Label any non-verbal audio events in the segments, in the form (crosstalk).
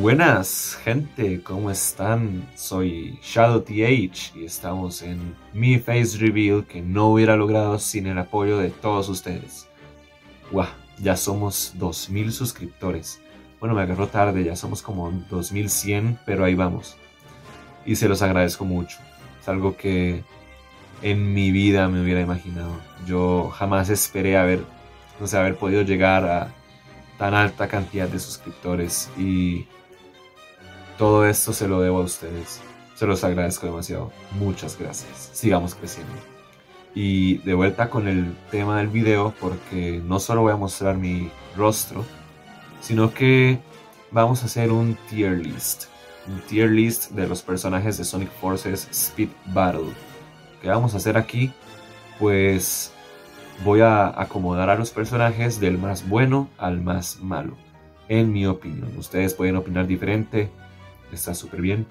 Buenas gente, ¿cómo están? Soy ShadowTH y estamos en mi face reveal que no hubiera logrado sin el apoyo de todos ustedes. ¡Guau! Ya somos 2000 suscriptores. Bueno, me agarró tarde, ya somos como 2100, pero ahí vamos. Y se los agradezco mucho. Es algo que en mi vida me hubiera imaginado. Yo jamás esperé haber, no sé, haber podido llegar a tan alta cantidad de suscriptores y todo esto se lo debo a ustedes. Se los agradezco demasiado. Muchas gracias. Sigamos creciendo. Y de vuelta con el tema del video porque no solo voy a mostrar mi rostro, sino que vamos a hacer un tier list. Un tier list de los personajes de Sonic Forces Speed Battle. ¿Qué vamos a hacer aquí? Pues voy a acomodar a los personajes del más bueno al más malo, en mi opinión. Ustedes pueden opinar diferente, está súper bien,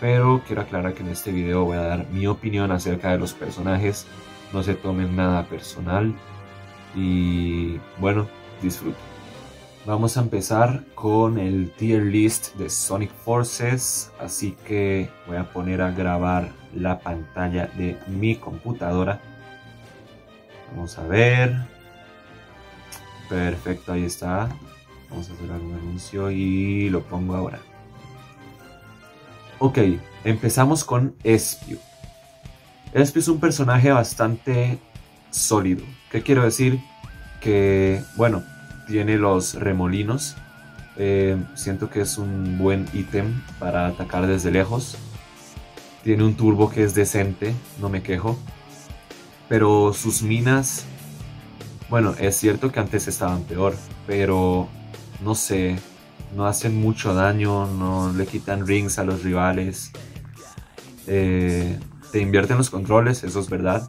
pero quiero aclarar que en este video voy a dar mi opinión acerca de los personajes. No se tomen nada personal y bueno, disfruten. Vamos a empezar con el tier list de Sonic Forces, así que voy a poner a grabar la pantalla de mi computadora Vamos a ver. Perfecto, ahí está. Vamos a hacer algún anuncio y lo pongo ahora. Ok, empezamos con Espio. Espio es un personaje bastante sólido. ¿Qué quiero decir? Que, bueno, tiene los remolinos. Eh, siento que es un buen ítem para atacar desde lejos. Tiene un turbo que es decente, no me quejo pero sus minas, bueno, es cierto que antes estaban peor, pero no sé, no hacen mucho daño, no le quitan rings a los rivales. Eh, te invierten los controles, eso es verdad,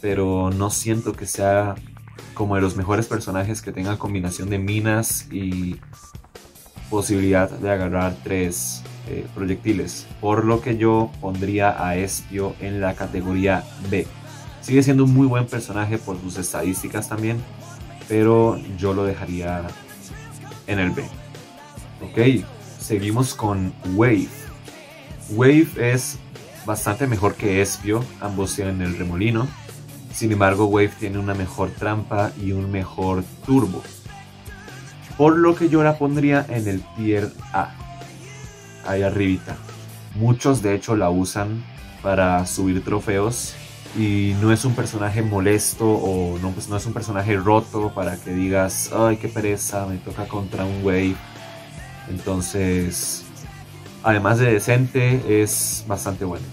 pero no siento que sea como de los mejores personajes que tenga combinación de minas y posibilidad de agarrar tres eh, proyectiles, por lo que yo pondría a Espio en la categoría B. Sigue siendo un muy buen personaje por sus estadísticas también, pero yo lo dejaría en el B. Ok, seguimos con Wave. Wave es bastante mejor que Espio, ambos tienen el remolino. Sin embargo, Wave tiene una mejor trampa y un mejor turbo. Por lo que yo la pondría en el tier A. Ahí arribita. Muchos de hecho la usan para subir trofeos y no es un personaje molesto o no, pues no es un personaje roto para que digas, ay, qué pereza, me toca contra un wave. Entonces, además de decente, es bastante bueno.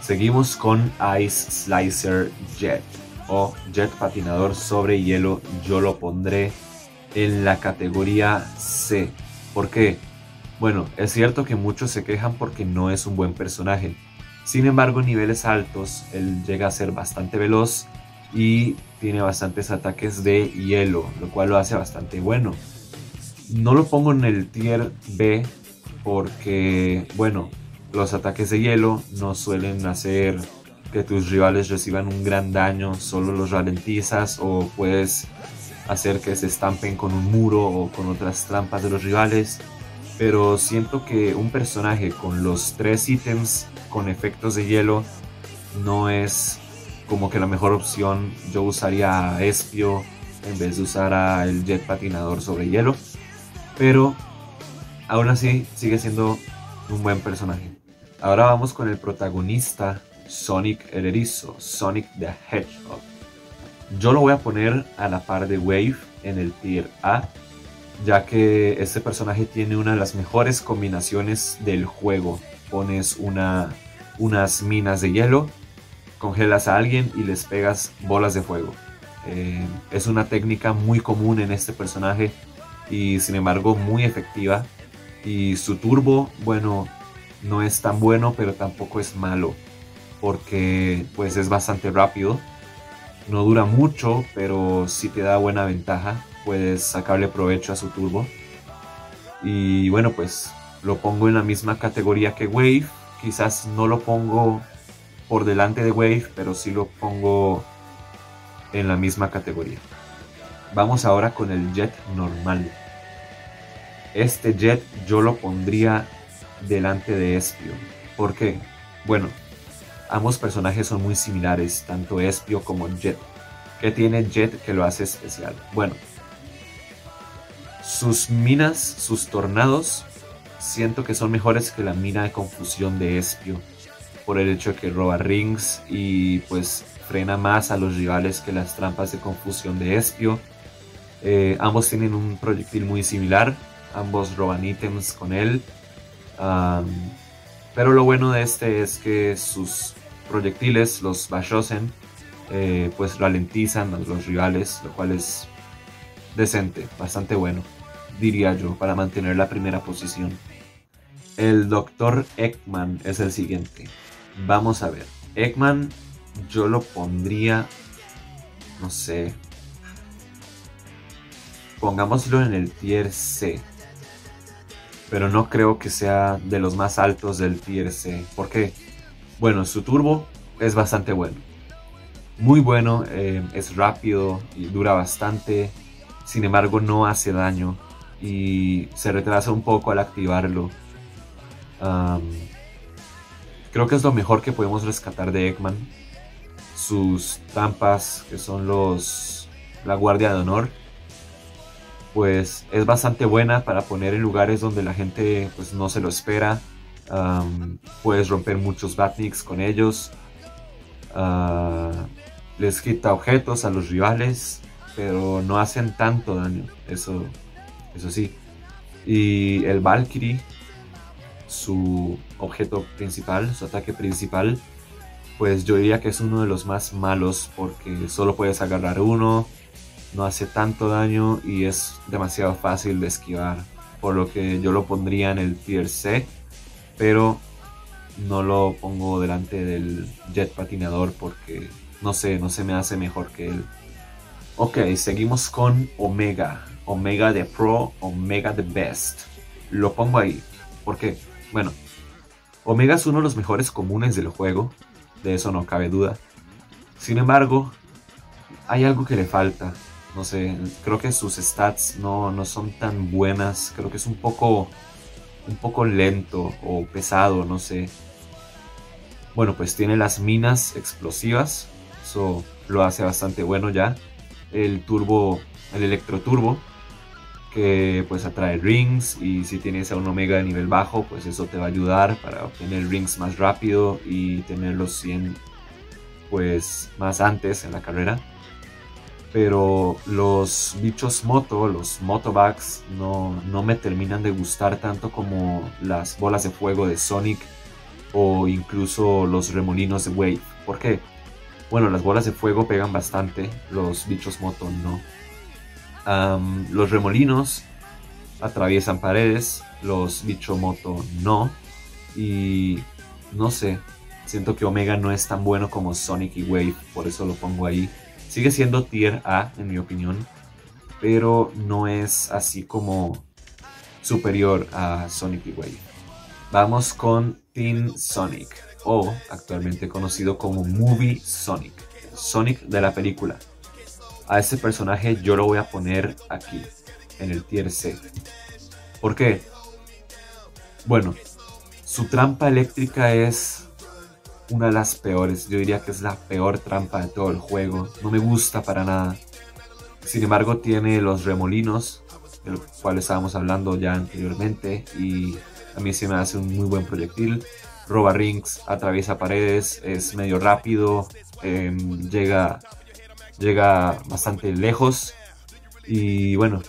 Seguimos con Ice Slicer Jet o Jet Patinador sobre hielo. Yo lo pondré en la categoría C. ¿Por qué? Bueno, es cierto que muchos se quejan porque no es un buen personaje sin embargo, en niveles altos, él llega a ser bastante veloz y tiene bastantes ataques de hielo, lo cual lo hace bastante bueno. No lo pongo en el tier B porque, bueno, los ataques de hielo no suelen hacer que tus rivales reciban un gran daño, solo los ralentizas o puedes hacer que se estampen con un muro o con otras trampas de los rivales. Pero siento que un personaje con los tres ítems con efectos de hielo no es como que la mejor opción. Yo usaría a Espio en vez de usar a el Jet Patinador sobre hielo. Pero aún así sigue siendo un buen personaje. Ahora vamos con el protagonista Sonic el Erizo, Sonic the Hedgehog. Yo lo voy a poner a la par de Wave en el tier A, ya que este personaje tiene una de las mejores combinaciones del juego pones una, unas minas de hielo, congelas a alguien y les pegas bolas de fuego. Eh, es una técnica muy común en este personaje y sin embargo muy efectiva. Y su turbo, bueno, no es tan bueno, pero tampoco es malo, porque pues es bastante rápido. No dura mucho, pero si te da buena ventaja. Puedes sacarle provecho a su turbo. Y bueno, pues lo pongo en la misma categoría que Wave. Quizás no lo pongo por delante de Wave, pero sí lo pongo en la misma categoría. Vamos ahora con el Jet normal. este Jet yo lo pondría delante de Espio. ¿Por qué? Bueno, ambos personajes son muy similares, tanto Espio como Jet. ¿Qué tiene Jet que lo hace especial? Bueno, sus minas, sus tornados, siento que son mejores que la mina de confusión de Espio. Por el hecho de que roba rings y pues frena más a los rivales que las trampas de confusión de Espio. Eh, ambos tienen un proyectil muy similar, ambos roban ítems con él. pero lo bueno de este es que sus proyectiles, los Bashosen, eh, pues ralentizan a los rivales, lo cual es decente, bastante bueno, diría yo, para mantener la primera posición. El Dr. Ekman es el siguiente. Vamos a ver. Ekman yo lo pondría, no sé, pongámoslo en el tier C. Pero no creo que sea de los más altos del tier C. Porque, bueno, su turbo es bastante bueno. Muy bueno, eh, es rápido y dura bastante. Sin embargo, no hace daño. Y se retrasa un poco al activarlo. creo que es lo mejor que podemos rescatar de Eggman. Sus trampas, que son los la guardia de honor pues es bastante buena para poner en lugares donde la gente pues no se lo espera. puedes romper muchos batniks con ellos. Ah, les quita objetos a los rivales, pero no hacen tanto daño. Eso, eso sí. Y el Valkyrie, su objeto principal, su ataque principal, pues yo diría que es uno de los más malos porque solo puedes agarrar uno no hace tanto daño y es demasiado fácil de esquivar. Por lo que yo lo pondría en el tier C, pero no lo pongo delante del Jet Patinador porque no sé, no se me hace mejor que él. Ok, seguimos con Omega. Omega de Pro, Omega de Best. Lo pongo ahí porque, bueno, Omega es uno de los mejores comunes del juego, de eso no cabe duda. Sin embargo, hay algo que le falta no sé, creo que sus stats no, no son tan buenas. Creo que es un poco, un poco lento o pesado, no sé. Bueno, pues tiene las minas explosivas. Eso lo hace bastante bueno ya. El turbo, el electroturbo, que pues atrae rings y si tienes a un omega de nivel bajo, pues eso te va a ayudar para obtener rings más rápido y tener los 100 pues más antes en la carrera pero los bichos moto, los motobugs, no, no me terminan de gustar tanto como las bolas de fuego de Sonic o incluso los remolinos de Wave. ¿Por qué? Bueno, las bolas de fuego pegan bastante, los bichos moto no. los remolinos atraviesan paredes, los bichos moto no. Y no sé, siento que Omega no es tan bueno como Sonic y Wave, por eso lo pongo ahí. Sigue siendo tier A, en mi opinión, pero no es así como superior a Sonic y Wave. Vamos con Teen Sonic, o actualmente conocido como Movie Sonic, Sonic de la película. A este personaje yo lo voy a poner aquí, en el tier C. ¿Por qué? Bueno, su trampa eléctrica es una de las peores. Yo diría que es la peor trampa de todo el juego. No me gusta para nada. Sin embargo, tiene los remolinos, de los cuales estábamos hablando ya anteriormente. Y a mí se me hace un muy buen proyectil. Roba rings, atraviesa paredes, es medio rápido, em, llega, llega bastante lejos. Y bueno,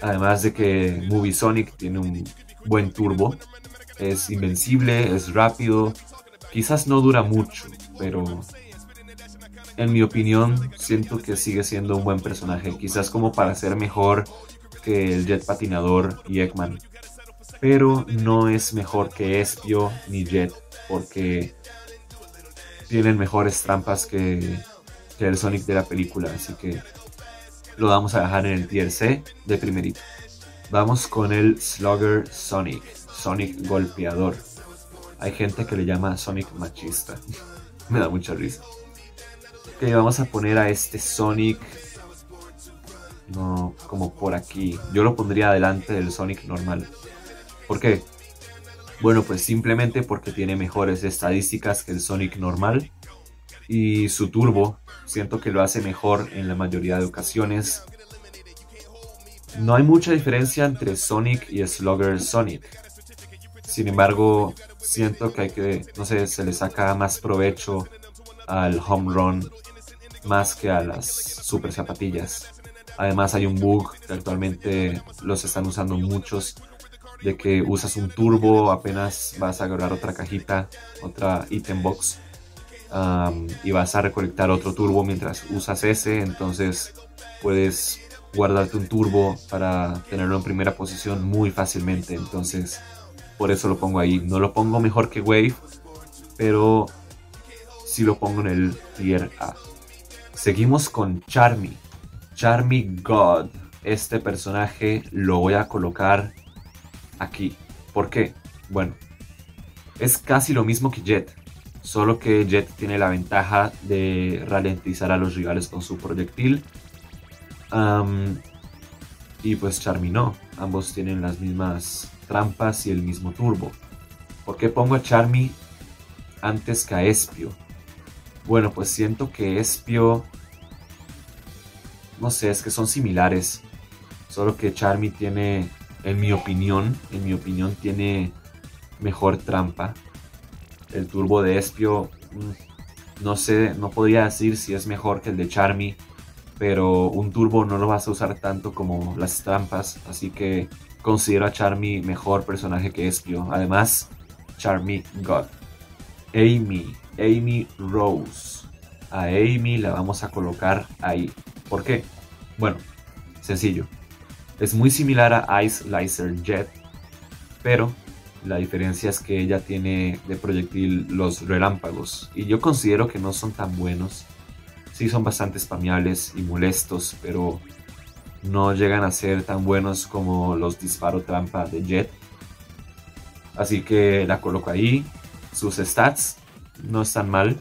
además de que Movie Sonic tiene un buen turbo, es invencible, es rápido, Quizás no dura mucho, pero en mi opinión siento que sigue siendo un buen personaje. Quizás como para ser mejor que el Jet Patinador y Eggman. Pero no es mejor que Espio ni Jet, porque tienen mejores trampas que, el Sonic de la película. Así que lo vamos a dejar en el tier C de primerito. Vamos con el Slugger Sonic, Sonic Golpeador. Hay gente que le llama Sonic machista. (laughs) Me da mucha risa. Ok, vamos a poner a este Sonic. no como por aquí. Yo lo pondría adelante del Sonic normal. ¿Por qué? Bueno, pues simplemente porque tiene mejores estadísticas que el Sonic normal. Y su turbo, siento que lo hace mejor en la mayoría de ocasiones. No hay mucha diferencia entre Sonic y Slugger Sonic. Sin embargo, siento que hay que, no sé, se le saca más provecho al home run más que a las super zapatillas. Además hay un bug que actualmente los están usando muchos de que usas un turbo apenas vas a agarrar otra cajita, otra item box y vas a recolectar otro turbo mientras usas ese, entonces puedes guardarte un turbo para tenerlo en primera posición muy fácilmente, entonces por eso lo pongo ahí. No lo pongo mejor que Wave, pero sí lo pongo en el tier A. Seguimos con Charmy. Charmy God. Este personaje lo voy a colocar aquí. ¿Por qué? Bueno, es casi lo mismo que Jet. Solo que Jet tiene la ventaja de ralentizar a los rivales con su proyectil. y pues Charmy no. Ambos tienen las mismas trampas y el mismo turbo. ¿Por qué pongo a Charmy antes que a Espio? Bueno, pues siento que Espio... No sé, es que son similares. Solo que Charmy tiene, en mi opinión, en mi opinión tiene mejor trampa. El turbo de Espio, mm, no sé, no podría decir si es mejor que el de Charmy. Pero un turbo no lo vas a usar tanto como las trampas. Así que considero a Charmy mejor personaje que Espio. Además, Charmy God. Amy. Amy Rose. A Amy la vamos a colocar ahí. ¿Por qué? Bueno, sencillo. Es muy similar a Ice Laser Jet, pero la diferencia es que ella tiene de proyectil los relámpagos. Y yo considero que no son tan buenos. Sí son bastante spameables y molestos, pero no llegan a ser tan buenos como los disparo trampa de Jet. Así que la coloco ahí. Sus stats no están mal.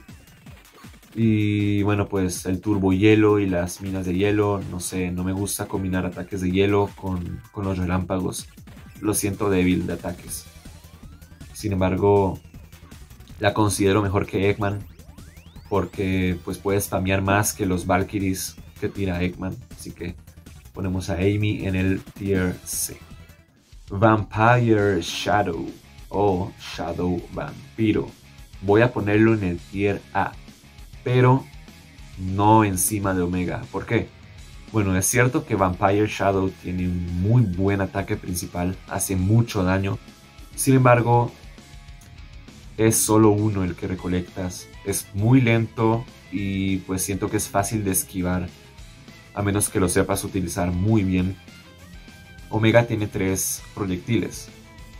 Y bueno, pues el turbo hielo y las minas de hielo, no sé, no me gusta combinar ataques de hielo con, los relámpagos. Lo siento débil de ataques. Sin embargo, la considero mejor que Eggman porque pues puede spamear más que los Valkyries que tira Eggman. Así que ponemos a Amy en el tier C. Vampire Shadow o Shadow Vampiro voy a ponerlo en el tier A, pero no encima de Omega. ¿Por qué? Bueno, es cierto que Vampire Shadow tiene un muy buen ataque principal, hace mucho daño. Sin embargo, es solo uno el que recolectas. Es muy lento y pues siento que es fácil de esquivar, a menos que lo sepas utilizar muy bien. Omega tiene tres proyectiles.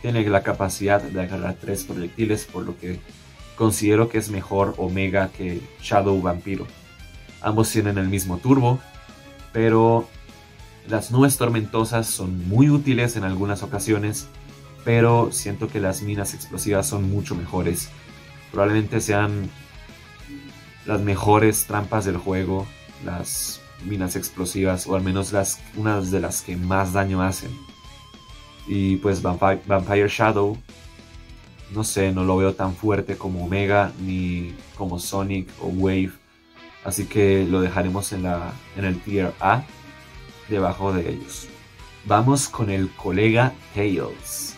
Tiene la capacidad de agarrar tres proyectiles, por lo que considero que es mejor Omega que Shadow Vampiro. Ambos tienen el mismo turbo, pero las nubes tormentosas son muy útiles en algunas ocasiones, pero siento que las minas explosivas son mucho mejores. Probablemente sean las mejores trampas del juego, las minas explosivas, o al menos las, unas de las que más daño hacen. Y pues Vampire Shadow no sé, no lo veo tan fuerte como Omega ni como Sonic o Wave. Así que lo dejaremos en, la, en el tier A, debajo de ellos. Vamos con el colega Tails.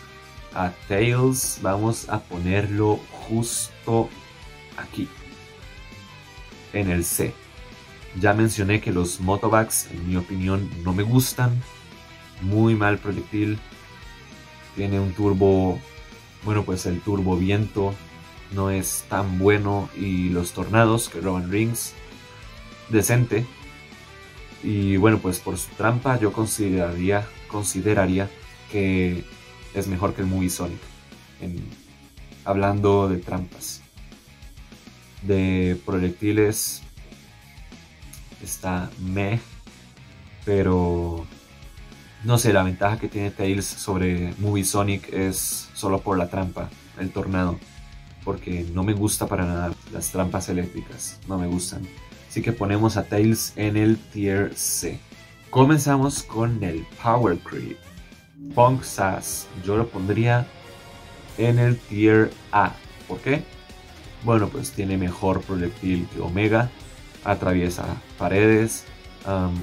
A Tails vamos a ponerlo justo aquí, en el C. Ya mencioné que los Motobags, en mi opinión, no me gustan. Muy mal proyectil. Tiene un turbo bueno, pues el turbo viento no es tan bueno y los tornados que roban rings, decente. Y bueno, pues por su trampa yo consideraría, consideraría que es mejor que el Movie Sonic. hablando de trampas. De proyectiles está meh, pero no sé, la ventaja que tiene Tails sobre Movie Sonic es solo por la trampa, el tornado. Porque no me gusta para nada las trampas eléctricas, no me gustan. Así que ponemos a Tails en el tier C. Comenzamos con el Power Creep. Punk Sass. Yo lo pondría en el Tier A. ¿Por qué? Bueno, pues tiene mejor proyectil que Omega. Atraviesa paredes.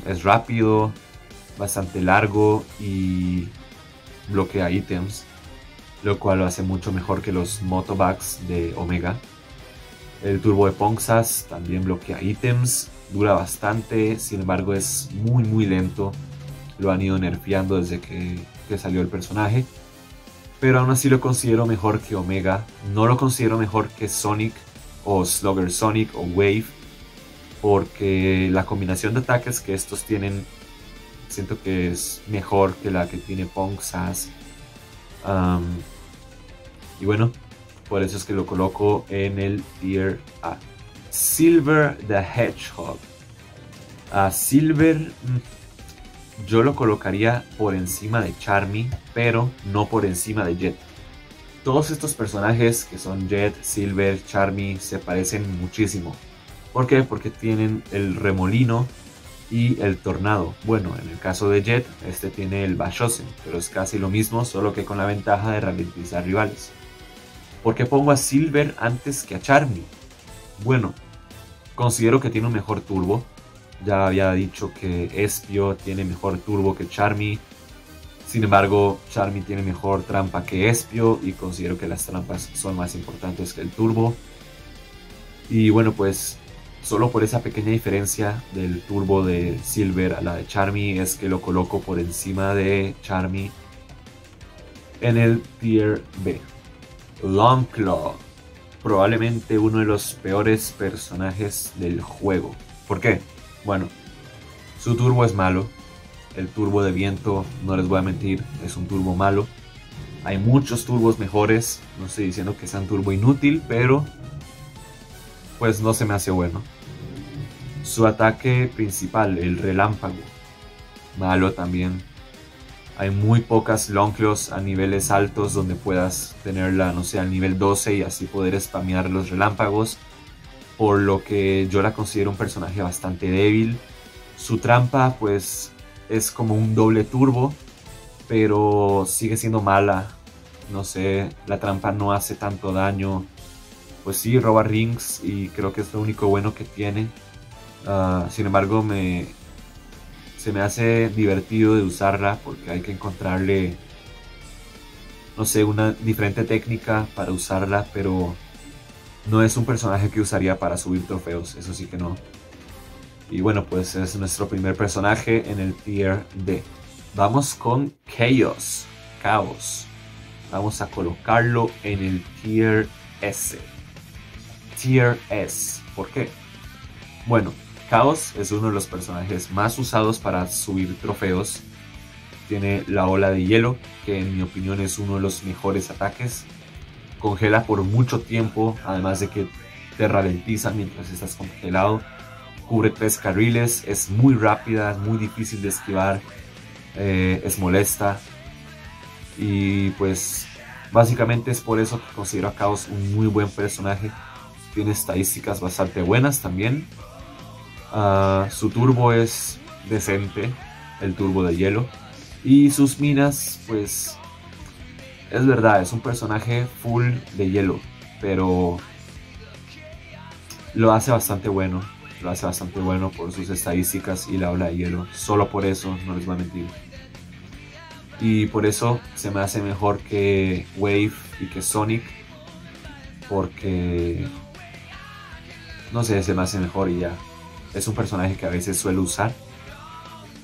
es rápido. Bastante largo. Y bloquea ítems. Lo cual lo hace mucho mejor que los Motobugs de Omega. El turbo de Ponxas también bloquea ítems, dura bastante, sin embargo es muy muy lento. Lo han ido nerfeando desde que, salió el personaje. Pero aún así lo considero mejor que Omega. No lo considero mejor que Sonic o Slugger Sonic o Wave. Porque la combinación de ataques que estos tienen siento que es mejor que la que tiene Pong y bueno, por eso es que lo coloco en el tier A. Silver the Hedgehog. A Silver mm, yo lo colocaría por encima de Charmy, pero no por encima de Jet. Todos estos personajes que son Jet, Silver, Charmy se parecen muchísimo. ¿Por qué? Porque tienen el remolino y el tornado. Bueno, en el caso de Jet, este tiene el Bashosen, pero es casi lo mismo, solo que con la ventaja de ralentizar rivales. ¿Por qué pongo a Silver antes que a Charmy? Bueno, considero que tiene un mejor turbo. Ya había dicho que Espio tiene mejor turbo que Charmy. Sin embargo, Charmy tiene mejor trampa que Espio y considero que las trampas son más importantes que el turbo. Y bueno, pues solo por esa pequeña diferencia del turbo de Silver a la de Charmy es que lo coloco por encima de Charmy en el tier B. Longclaw, probablemente uno de los peores personajes del juego. ¿Por qué? Bueno, su turbo es malo. El turbo de viento, no les voy a mentir, es un turbo malo. Hay muchos turbos mejores. No estoy diciendo que sea un turbo inútil, pero pues no se me hace bueno. Su ataque principal, el relámpago, malo también. Hay muy pocas Longclaws a niveles altos donde puedas tenerla, no sé, al nivel 12 y así poder spamear los relámpagos. Por lo que yo la considero un personaje bastante débil. Su trampa, pues, es como un doble turbo, pero sigue siendo mala. No sé, la trampa no hace tanto daño. Pues sí, roba rings y creo que es lo único bueno que tiene. Ah, sin embargo, me, se me hace divertido de usarla porque hay que encontrarle, no sé, una diferente técnica para usarla, pero no es un personaje que usaría para subir trofeos, eso sí que no. Y bueno, pues es nuestro primer personaje en el tier D. Vamos con Chaos, Caos. Vamos a colocarlo en el tier S. Tier S. ¿Por qué? Bueno, Chaos es uno de los personajes más usados para subir trofeos. Tiene la ola de hielo, que en mi opinión es uno de los mejores ataques. Congela por mucho tiempo, además de que te ralentiza mientras estás congelado. Cubre tres carriles, es muy rápida, es muy difícil de esquivar, eh, es molesta. Y pues básicamente es por eso que considero a Chaos un muy buen personaje. Tiene estadísticas bastante buenas también. Ah, su turbo es decente, el turbo de hielo. Y sus minas, pues, es verdad, es un personaje full de hielo, pero lo hace bastante bueno. Lo hace bastante bueno por sus estadísticas y la ola de hielo. Solo por eso, no les voy a mentir. Y por eso se me hace mejor que Wave y que Sonic. Porque... No sé, se me hace mejor y ya es un personaje que a veces suelo usar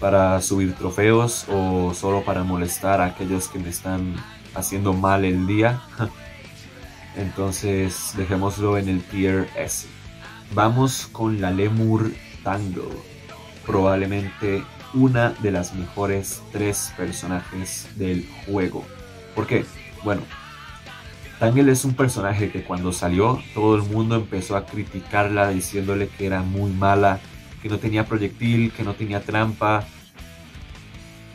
para subir trofeos o solo para molestar a aquellos que me están haciendo mal el día. (laughs) Entonces dejémoslo en el tier S. Vamos con la Lemur Tango. Probablemente una de las mejores tres personajes del juego. ¿Por qué? Bueno, Tangle es un personaje que cuando salió todo el mundo empezó a criticarla diciéndole que era muy mala, que no tenía proyectil, que no tenía trampa.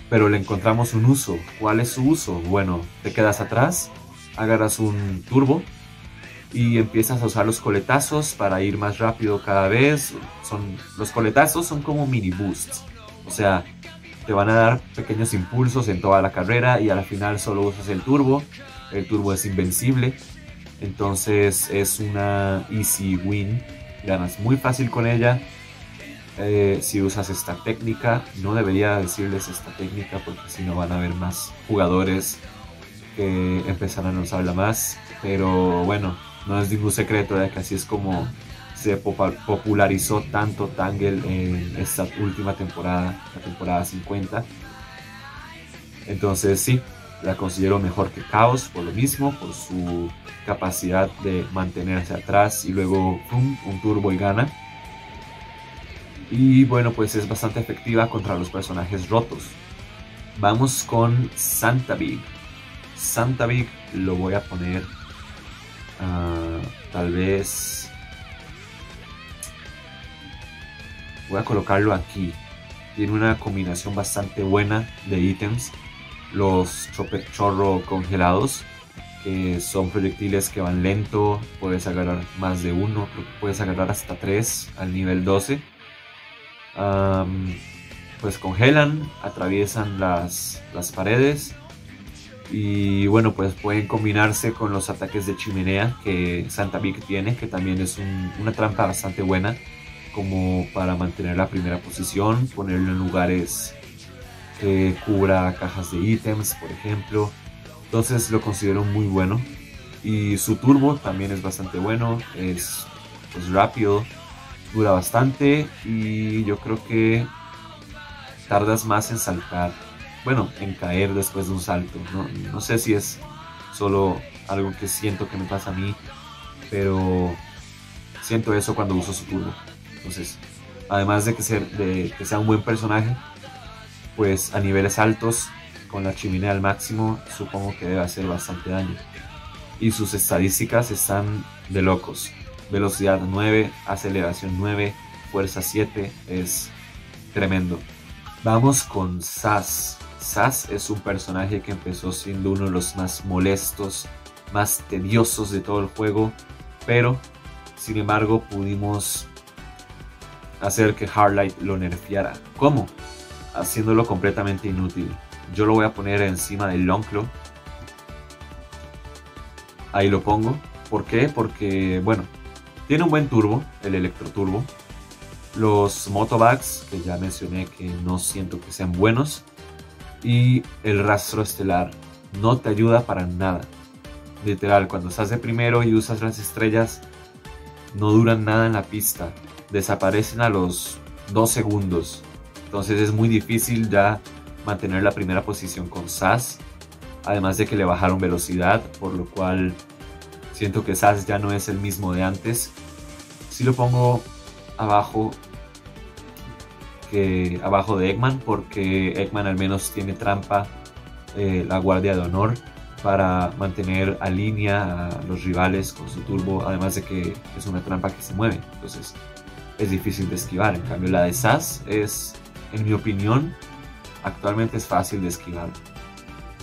Pero le encontramos un uso. ¿Cuál es su uso? Bueno, te quedas atrás, agarras un turbo y empiezas a usar los coletazos para ir más rápido cada vez. Son, los coletazos son como mini boosts. O sea, te van a dar pequeños impulsos en toda la carrera y al final solo usas el turbo. El turbo es invencible. Entonces es una easy win. Ganas muy fácil con ella. Eh, si usas esta técnica, no debería decirles esta técnica porque si no van a haber más jugadores que empezarán a usarla más. Pero bueno, no es ningún secreto de que así es como se popularizó tanto Tangle en esta última temporada, la temporada 50. Entonces sí, la considero mejor que Chaos por lo mismo, por su capacidad de mantenerse atrás y luego un turbo y gana. Y bueno, pues es bastante efectiva contra los personajes rotos. Vamos con Santa Big. Santa Big lo voy a poner ah, tal vez voy a colocarlo aquí tiene una combinación bastante buena de ítems los chorro congelados que son proyectiles que van lento puedes agarrar más de uno puedes agarrar hasta tres al nivel 12 pues congelan atraviesan las, las paredes y bueno, pues pueden combinarse con los ataques de chimenea que Santa Vic tiene, que también es una trampa bastante buena, como para mantener la primera posición, ponerlo en lugares que cubra cajas de ítems, por ejemplo. Entonces lo considero muy bueno. Y su turbo también es bastante bueno, es pues, rápido, dura bastante y yo creo que tardas más en saltar bueno, en caer después de un salto. No, sé si es solo algo que siento que me pasa a mí, pero siento eso cuando uso su turbo. Entonces, además de que, de que sea un buen personaje, pues a niveles altos, con la chimenea al máximo, supongo que debe hacer bastante daño. Y sus estadísticas están de locos. Velocidad 9, aceleración 9, fuerza 7, es tremendo. Vamos con Sass. Sass es un personaje que empezó siendo uno de los más molestos, más tediosos de todo el juego, pero sin embargo pudimos hacer que Hardlight lo nerfeara. ¿Cómo? Haciéndolo completamente inútil. Yo lo voy a poner encima del Longclaw. Ahí lo pongo. ¿Por qué? Porque, bueno, tiene un buen turbo, el Electro Turbo. Los Motobags, que ya mencioné que no siento que sean buenos, y el rastro estelar no te ayuda para nada. Literal, cuando estás de primero y usas las estrellas, no duran nada en la pista. Desaparecen a los dos segundos. Entonces es muy difícil ya mantener la primera posición con SAS. Además de que le bajaron velocidad, por lo cual siento que SAS ya no es el mismo de antes. Si lo pongo abajo abajo de Eggman, porque Eggman al menos tiene trampa, eh, la guardia de honor, para mantener a línea a los rivales con su turbo, además de que es una trampa que se mueve, entonces es difícil de esquivar. En cambio, la de Sass es, en mi opinión, actualmente es fácil de esquivar,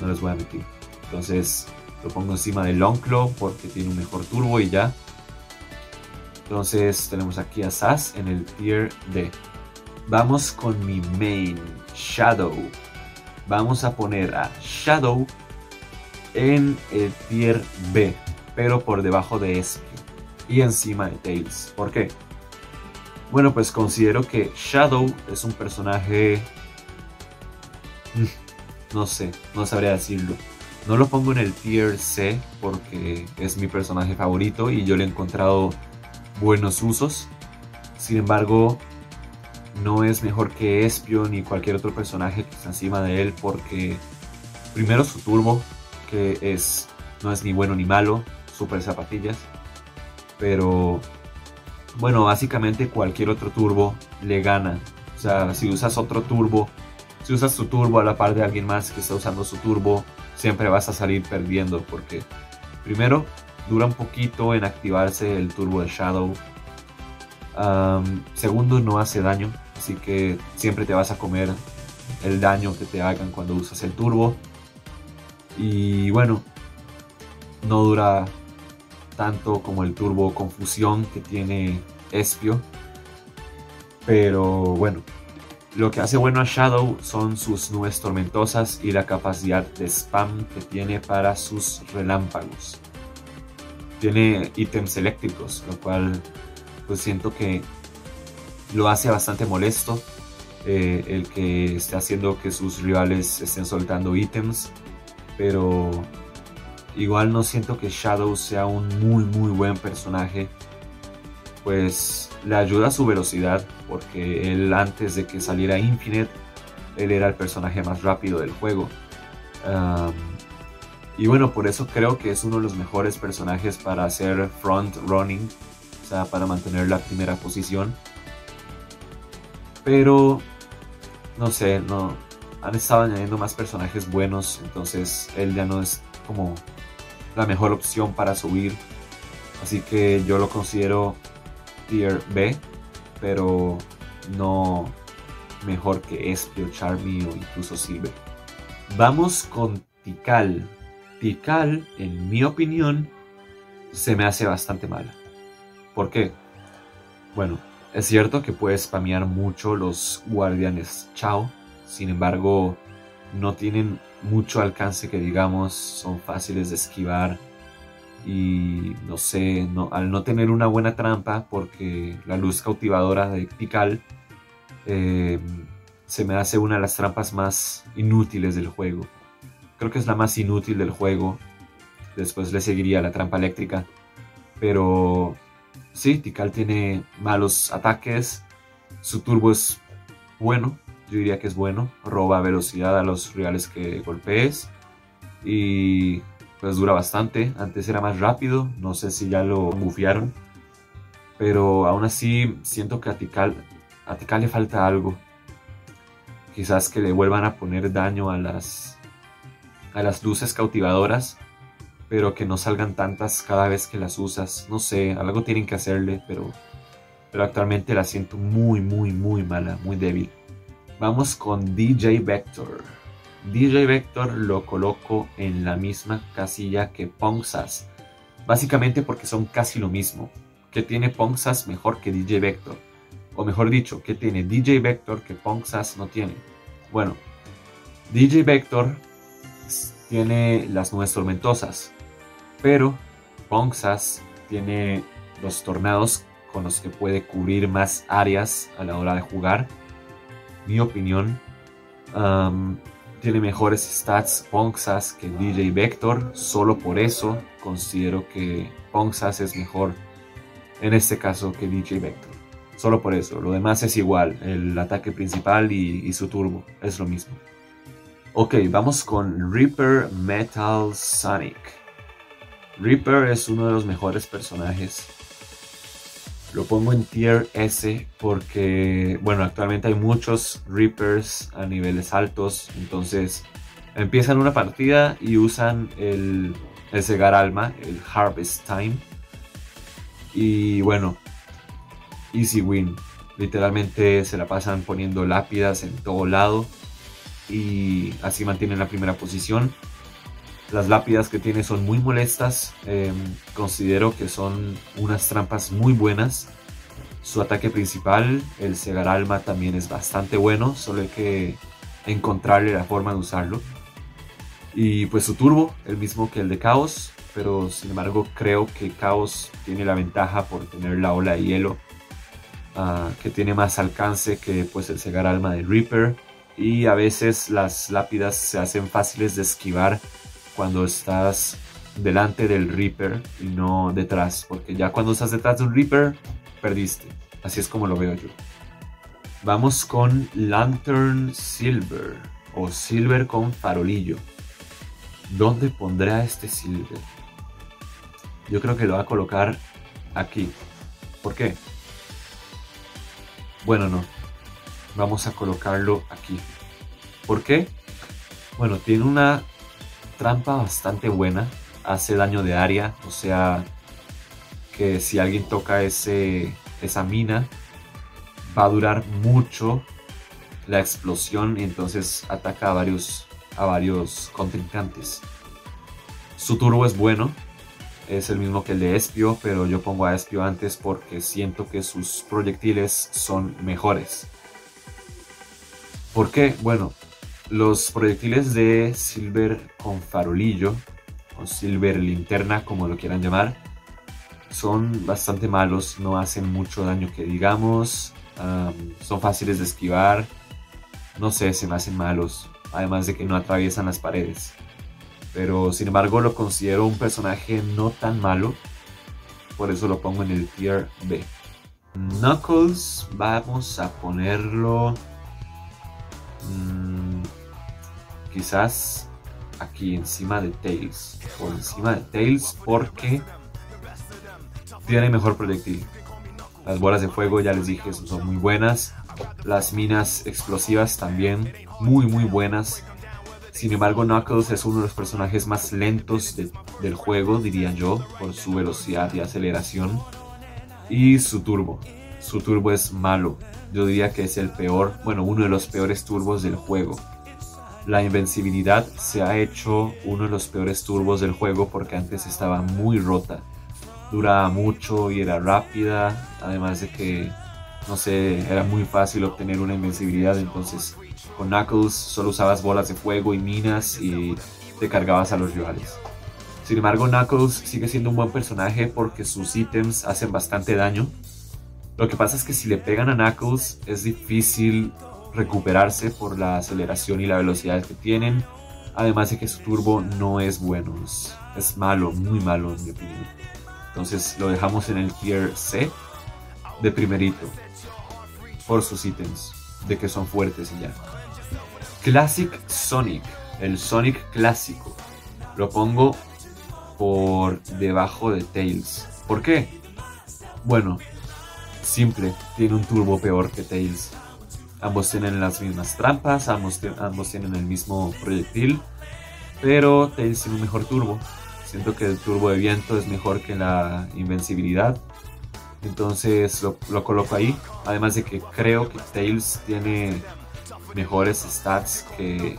no les voy a mentir. Entonces lo pongo encima de Longclaw porque tiene un mejor turbo y ya. Entonces tenemos aquí a Sass en el tier D. Vamos con mi main, Shadow. Vamos a poner a Shadow en el tier B, pero por debajo de Espio y encima de Tails. ¿Por qué? Bueno, pues considero que Shadow es un personaje... Mm, no sé, no sabría decirlo. No lo pongo en el tier C porque es mi personaje favorito y yo le he encontrado buenos usos. Sin embargo, no es mejor que Espio ni cualquier otro personaje que está encima de él porque primero su turbo, que es no es ni bueno ni malo, super zapatillas, pero bueno, básicamente cualquier otro turbo le gana. O sea, si usas otro turbo, si usas tu turbo a la par de alguien más que está usando su turbo, siempre vas a salir perdiendo porque primero dura un poquito en activarse el turbo de Shadow. segundo, no hace daño. Así que siempre te vas a comer el daño que te hagan cuando usas el turbo. Y bueno, no dura tanto como el turbo confusión que tiene Espio. Pero bueno, Lo que hace bueno a Shadow son sus nubes tormentosas y la capacidad de spam que tiene para sus relámpagos. Tiene ítems eléctricos, lo cual pues siento que lo hace bastante molesto eh, el que esté haciendo que sus rivales estén soltando ítems, pero igual no siento que Shadow sea un muy muy buen personaje, pues le ayuda a su velocidad, porque él antes de que saliera Infinite, él era el personaje más rápido del juego. y bueno, por eso creo que es uno de los mejores personajes para hacer front running, o sea, para mantener la primera posición. Pero no sé, no han estado añadiendo más personajes buenos, entonces él ya no es como la mejor opción para subir. Así que yo lo considero tier B, pero no mejor que Espio, Charmy o incluso Silver. Vamos con Tikal. Tikal, en mi opinión, se me hace bastante mala. ¿Por qué? Bueno, es cierto que puedes spamear mucho los guardianes Chao, sin embargo, no tienen mucho alcance que digamos, son fáciles de esquivar y no sé, al no tener una buena trampa, porque la luz cautivadora de Tikal eh, se me hace una de las trampas más inútiles del juego. Creo que es la más inútil del juego. Después le seguiría la trampa eléctrica. Pero Sí, Tikal tiene malos ataques. Su turbo es bueno, yo diría que es bueno. Roba velocidad a los rivales que golpees. Y pues dura bastante. Antes era más rápido, no sé si ya lo bufiaron. Pero aún así siento que a Tikal, le falta algo. Quizás que le vuelvan a poner daño a las, a las luces cautivadoras pero que no salgan tantas cada vez que las usas. No sé, algo tienen que hacerle, pero, pero actualmente la siento muy, muy, muy mala, muy débil. Vamos con DJ Vector. DJ Vector lo coloco en la misma casilla que Pongzas. Básicamente porque son casi lo mismo. ¿Qué tiene Pongzas mejor que DJ Vector? O mejor dicho, ¿qué tiene DJ Vector que Pongzas no tiene? Bueno, DJ Vector tiene las nubes tormentosas, pero Ponxas tiene los tornados con los que puede cubrir más áreas a la hora de jugar. Mi opinión, tiene mejores stats Ponxas que DJ Vector. Solo por eso considero que Ponxas es mejor en este caso que DJ Vector. Solo por eso. Lo demás es igual. El ataque principal y, y su turbo es lo mismo. Ok, vamos con Reaper Metal Sonic. Reaper es uno de los mejores personajes. Lo pongo en tier S porque, bueno, actualmente hay muchos Reapers a niveles altos. Entonces, empiezan una partida y usan el, el Alma, el Harvest Time. Y bueno, easy win. Literalmente se la pasan poniendo lápidas en todo lado. Y así mantienen la primera posición. Las lápidas que tiene son muy molestas. Em, considero que son unas trampas muy buenas. Su ataque principal, el Segar Alma, también es bastante bueno. Solo hay que encontrarle la forma de usarlo. Y pues su turbo, el mismo que el de Caos. Pero sin embargo creo que Caos tiene la ventaja por tener la ola de hielo. Ah, que tiene más alcance que pues el Segar Alma de Reaper. Y a veces las lápidas se hacen fáciles de esquivar cuando estás delante del Reaper y no detrás, porque ya cuando estás detrás de un Reaper, perdiste. Así es como lo veo yo. Vamos con Lantern Silver o Silver con farolillo. ¿Dónde pondrá este Silver? Yo creo que lo va a colocar aquí. ¿Por qué? Bueno, no. Vamos a colocarlo aquí. ¿Por qué? Bueno, tiene una trampa bastante buena. Hace daño de área, o sea que si alguien toca ese, esa mina, va a durar mucho la explosión y entonces ataca a varios, a varios contrincantes. Su turbo es bueno, es el mismo que el de Espio, pero yo pongo a Espio antes porque siento que sus proyectiles son mejores. ¿Por qué? Bueno, los proyectiles de Silver con farolillo, o Silver linterna, como lo quieran llamar, son bastante malos, no hacen mucho daño que digamos, son fáciles de esquivar, no sé, se me hacen malos, además de que no atraviesan las paredes. Pero sin embargo lo considero un personaje no tan malo, por eso lo pongo en el tier B. Knuckles, vamos a ponerlo mmm, quizás aquí encima de Tails, por encima de Tails porque tiene mejor proyectil. Las bolas de fuego, ya les dije, son muy buenas. Las minas explosivas también, muy muy buenas. Sin embargo, Knuckles es uno de los personajes más lentos del juego, diría yo, por su velocidad y aceleración. Y su turbo. Su turbo es malo. Yo diría que es el peor, bueno, uno de los peores turbos del juego. La invencibilidad se ha hecho uno de los peores turbos del juego porque antes estaba muy rota duraba mucho y era rápida, además de que, no sé, era muy fácil obtener una invencibilidad, entonces con Knuckles solo usabas bolas de fuego y minas y te cargabas a los rivales. Sin embargo, Knuckles sigue siendo un buen personaje porque sus ítems hacen bastante daño. Lo que pasa es que si le pegan a Knuckles es difícil recuperarse por la aceleración y la velocidad que tienen. Además de que su turbo no es bueno, es malo, muy malo en mi opinión. Entonces lo dejamos en el tier C de primerito. Por sus ítems. De que son fuertes y ya. Classic Sonic. El Sonic clásico. Lo pongo por debajo de Tails. ¿Por qué? Bueno, simple. Tiene un turbo peor que Tails. Ambos tienen las mismas trampas, ambos, ambos tienen el mismo proyectil. Pero Tails tiene un mejor turbo. Siento que el turbo de viento es mejor que la invencibilidad. Entonces lo, coloco ahí. Además de que creo que Tails tiene mejores stats que,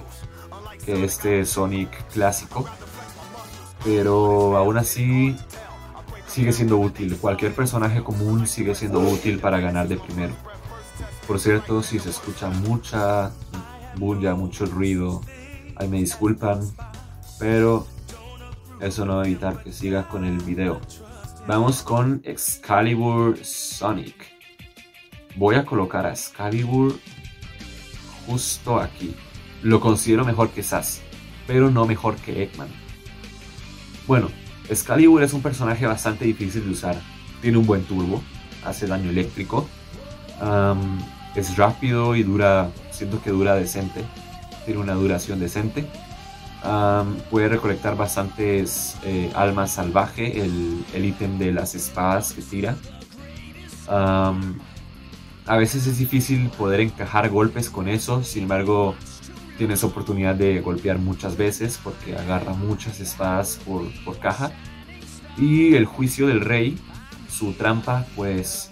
que este Sonic clásico. Pero aún así sigue siendo útil. Cualquier personaje común sigue siendo útil para ganar de primero. Por cierto, si se escucha mucha bulla, mucho ruido, ahí me disculpan. Pero eso no va a evitar que siga con el video. Vamos con Excalibur Sonic. Voy a colocar a Excalibur justo aquí. Lo considero mejor que Sass, pero no mejor que Eggman. Bueno, Excalibur es un personaje bastante difícil de usar. Tiene un buen turbo, hace daño eléctrico. Es rápido y dura, siento que dura decente. Tiene una duración decente puede recolectar bastantes eh, almas salvaje, el ítem de las espadas que tira. a veces es difícil poder encajar golpes con eso, sin embargo tienes oportunidad de golpear muchas veces porque agarra muchas espadas por, por caja. Y el juicio del rey, su trampa, pues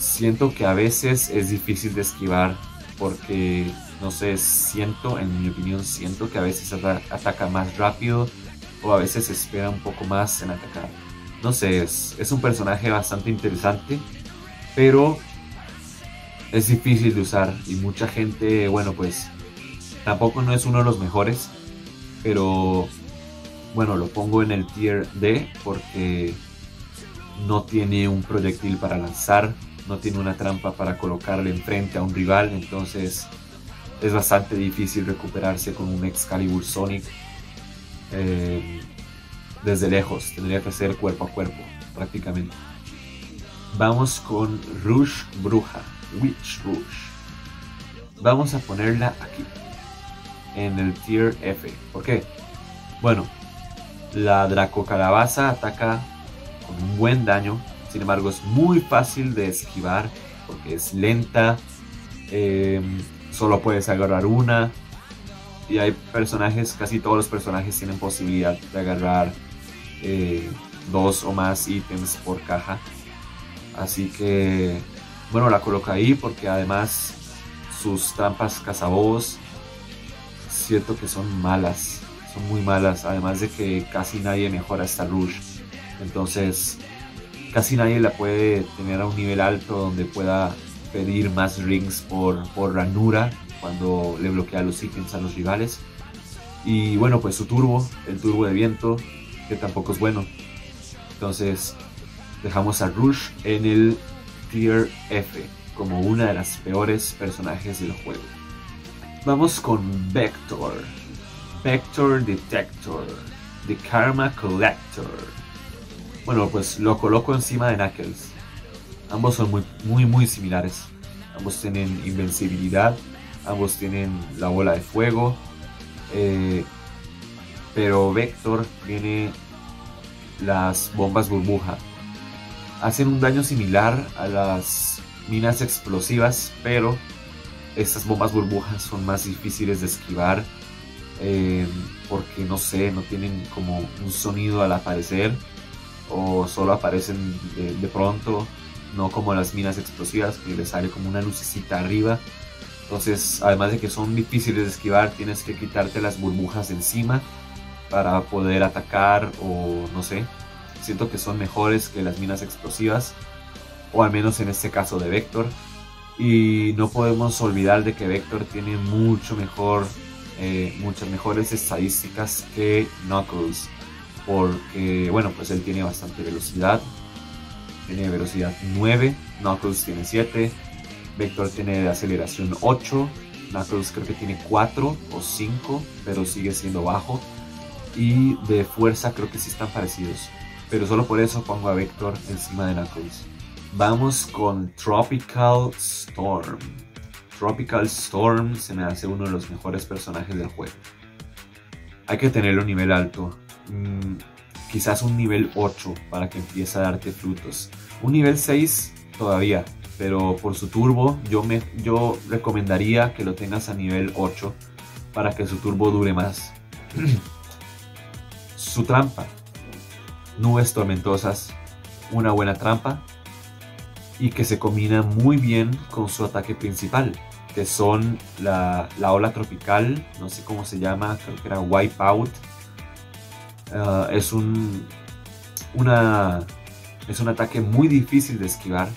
siento que a veces es difícil de esquivar porque no sé, siento, en mi opinión, siento que a veces ataca más rápido o a veces espera un poco más en atacar. No sé, es, es un personaje bastante interesante, pero es difícil de usar y mucha gente, bueno, pues tampoco no es uno de los mejores, pero bueno, lo pongo en el tier D porque no tiene un proyectil para lanzar, no tiene una trampa para colocarle enfrente a un rival, entonces es bastante difícil recuperarse con un Excalibur Sonic eh, desde lejos. Tendría que ser cuerpo a cuerpo, prácticamente. Vamos con Rush Bruja, Witch Rush. Vamos a ponerla aquí, en el tier F. ¿Por qué? Bueno, la Draco Calabaza ataca con un buen daño, sin embargo es muy fácil de esquivar porque es lenta. Eh, solo puedes agarrar una. Y hay personajes, casi todos los personajes tienen posibilidad de agarrar eh, dos o más ítems por caja. Así que, bueno, la coloco ahí porque además sus trampas cazabobos, siento que son malas, son muy malas. Además de que casi nadie mejora esta Rush. Entonces, casi nadie la puede tener a un nivel alto donde pueda pedir más rings por, por ranura cuando le bloquea los ítems a los rivales. Y bueno, pues su turbo, el turbo de viento, que tampoco es bueno. Entonces dejamos a Rush en el tier F, como una de las peores personajes del juego. Vamos con Vector. Vector Detector. The Karma Collector. Bueno, pues lo coloco encima de Knuckles. Ambos son muy, muy, muy similares. Ambos tienen invencibilidad. Ambos tienen la bola de fuego. Eh, pero Vector tiene las bombas burbuja. Hacen un daño similar a las minas explosivas, pero estas bombas burbujas son más difíciles de esquivar eh, porque no sé, no tienen como un sonido al aparecer o solo aparecen de, pronto, no como las minas explosivas que les sale como una lucecita arriba. Entonces, además de que son difíciles de esquivar, tienes que quitarte las burbujas de encima para poder atacar o no sé. Siento que son mejores que las minas explosivas, o al menos en este caso de Vector. Y no podemos olvidar de que Vector tiene mucho mejor, eh, muchas mejores estadísticas que Knuckles. Porque, bueno, pues él tiene bastante velocidad. Tiene velocidad 9, Knuckles tiene 7, Vector tiene aceleración 8, Knuckles creo que tiene 4 o 5, pero sigue siendo bajo. Y de fuerza creo que sí están parecidos. Pero solo por eso pongo a Vector encima de Knuckles. Vamos con Tropical Storm. Tropical Storm se me hace uno de los mejores personajes del juego. Hay que tenerlo a nivel alto. Mm, quizás un nivel 8 para que empiece a darte frutos. Un nivel 6 todavía, pero por su turbo yo, me, yo recomendaría que lo tengas a nivel 8 para que su turbo dure más. (clears throat) su trampa. Nubes tormentosas. Una buena trampa y que se combina muy bien con su ataque principal, que son la, ola tropical, no sé cómo se llama, creo que era Wipeout. Uh, es, un, una, es un ataque muy difícil de esquivar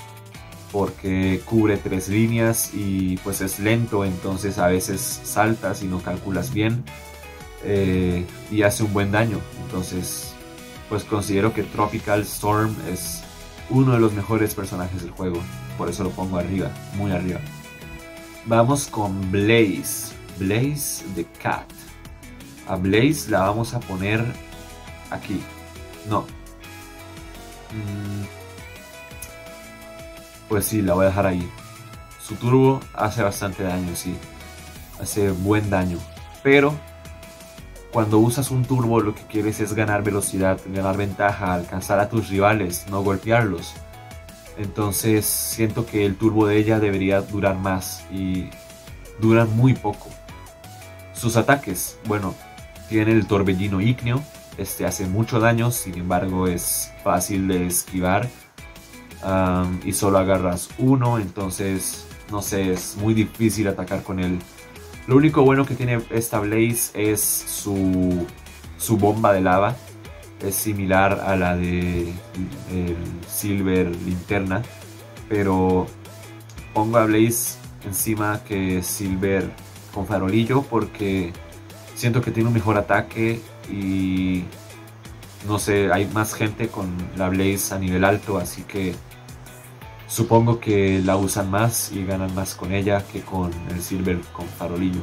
porque cubre tres líneas y pues es lento, entonces a veces saltas y no calculas bien eh, y hace un buen daño. Entonces, pues considero que Tropical Storm es uno de los mejores personajes del juego. Por eso lo pongo arriba, muy arriba. Vamos con Blaze. Blaze the Cat. A Blaze la vamos a poner aquí. No. Mm. Pues sí, la voy a dejar ahí. Su turbo hace bastante daño, sí. Hace buen daño. Pero cuando usas un turbo lo que quieres es ganar velocidad, ganar ventaja, alcanzar a tus rivales, no golpearlos. Entonces siento que el turbo de ella debería durar más y dura muy poco. Sus ataques, bueno, tiene el torbellino ígneo, este hace mucho daño, sin embargo es fácil de esquivar y solo agarras uno, entonces no sé, es muy difícil atacar con él. Lo único bueno que tiene esta Blaze es su, su bomba de lava. Es similar a la de Silver Linterna. Pero pongo a Blaze encima que Silver con farolillo porque siento que tiene un mejor ataque y no sé, hay más gente con la Blaze a nivel alto, así que Supongo que la usan más y ganan más con ella que con el Silver con farolillo.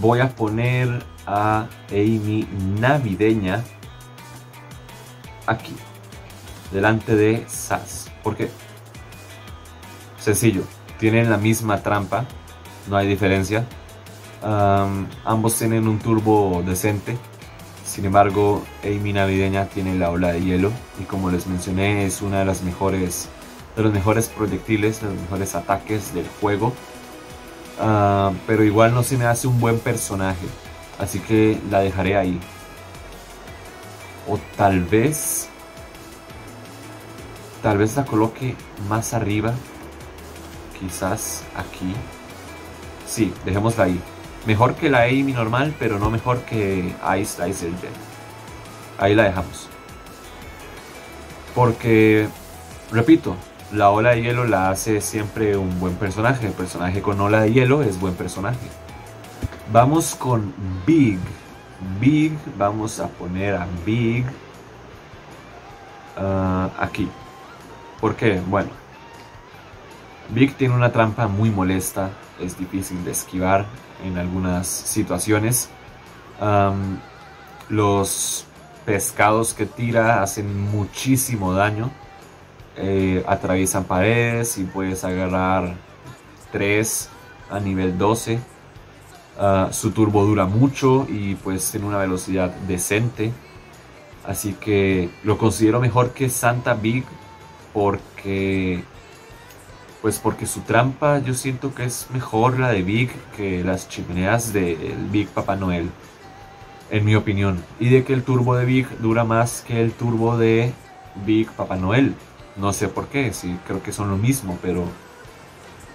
Voy a poner a Amy navideña aquí, delante de Sass. ¿Por qué? Sencillo, tienen la misma trampa, no hay diferencia. ambos tienen un turbo decente. Sin embargo, Amy navideña tiene la ola de hielo y como les mencioné es una de las mejores de los mejores proyectiles, de los mejores ataques del juego. Ah, pero igual no se me hace un buen personaje. Así que la dejaré ahí. O tal vez... Tal vez la coloque más arriba. Quizás aquí. Sí, dejémosla ahí. Mejor que la Amy normal, pero no mejor que Ice Ice Jet. Ahí la dejamos. Porque, repito, la ola de hielo la hace siempre un buen personaje. El personaje con ola de hielo es buen personaje. Vamos con Big. Big, vamos a poner a Big ah, aquí. ¿Por qué? Bueno, Big tiene una trampa muy molesta, es difícil de esquivar en algunas situaciones. los pescados que tira hacen muchísimo daño. Eh, atraviesan paredes y puedes agarrar 3 a nivel 12. Ah, su turbo dura mucho y pues tiene una velocidad decente. Así que lo considero mejor que Santa Big porque pues porque su trampa yo siento que es mejor la de Big que las chimeneas del Big Papá Noel en mi opinión. Y de que el turbo de Big dura más que el turbo de Big Papá Noel. No sé por qué, sí, creo que son lo mismo, pero,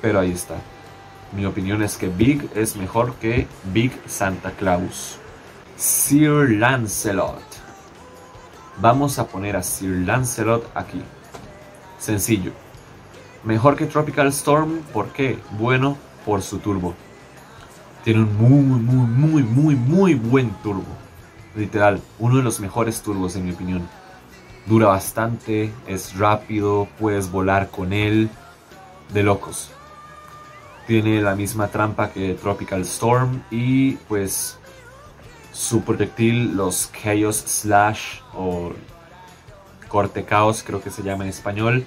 pero ahí está. Mi opinión es que Big es mejor que Big Santa Claus. Sir Lancelot. Vamos a poner a Sir Lancelot aquí. Sencillo. Mejor que Tropical Storm, ¿por qué? Bueno, por su turbo. Tiene un muy, muy, muy, muy, muy buen turbo. Literal, uno de los mejores turbos en mi opinión. Dura bastante, es rápido, puedes volar con él. De locos. Tiene la misma trampa que Tropical Storm y pues su proyectil, los Chaos Slash o Corte Caos creo que se llama en español,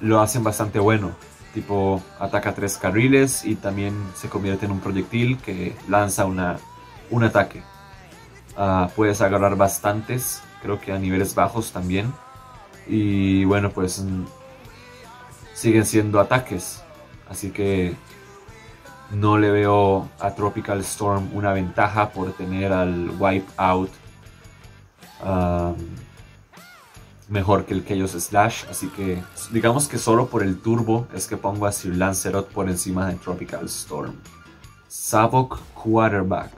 lo hacen bastante bueno tipo ataca tres carriles y también se convierte en un proyectil que lanza una, un ataque. Ah, puedes agarrar bastantes, creo que a niveles bajos también. Y bueno, pues mm, siguen siendo ataques. Así que no le veo a Tropical Storm una ventaja por tener al Wipeout mejor que el Chaos Slash, así que digamos que solo por el turbo es que pongo a Sir Lancelot por encima de Tropical Storm. Savok Quarterback.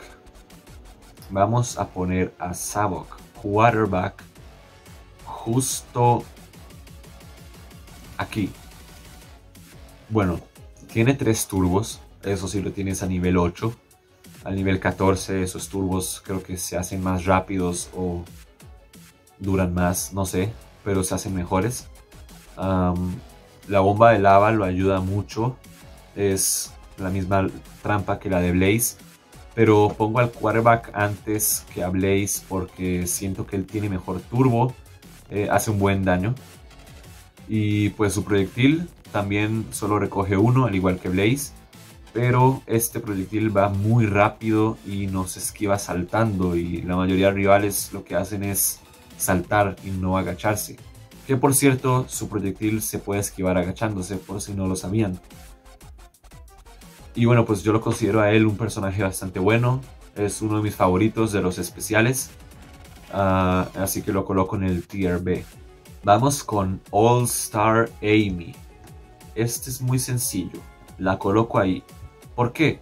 Vamos a poner a Savok Quarterback justo aquí. Bueno, tiene tres turbos, eso sí lo tienes a nivel 8. Al nivel 14 esos turbos creo que se hacen más rápidos o duran más, no sé, pero se hacen mejores. la bomba de lava lo ayuda mucho, es la misma trampa que la de Blaze, pero pongo al quarterback antes que a Blaze porque siento que él tiene mejor turbo, eh, hace un buen daño. Y pues su proyectil también solo recoge uno, al igual que Blaze. Pero este proyectil va muy rápido y no se esquiva saltando. Y la mayoría de rivales lo que hacen es saltar y no agacharse. Que por cierto, su proyectil se puede esquivar agachándose, por si no lo sabían. Y bueno, pues yo lo considero a él un personaje bastante bueno. Es uno de mis favoritos de los especiales. Ah, así que lo coloco en el tier B. Vamos con All Star Amy. Este es muy sencillo. La coloco ahí. ¿Por qué?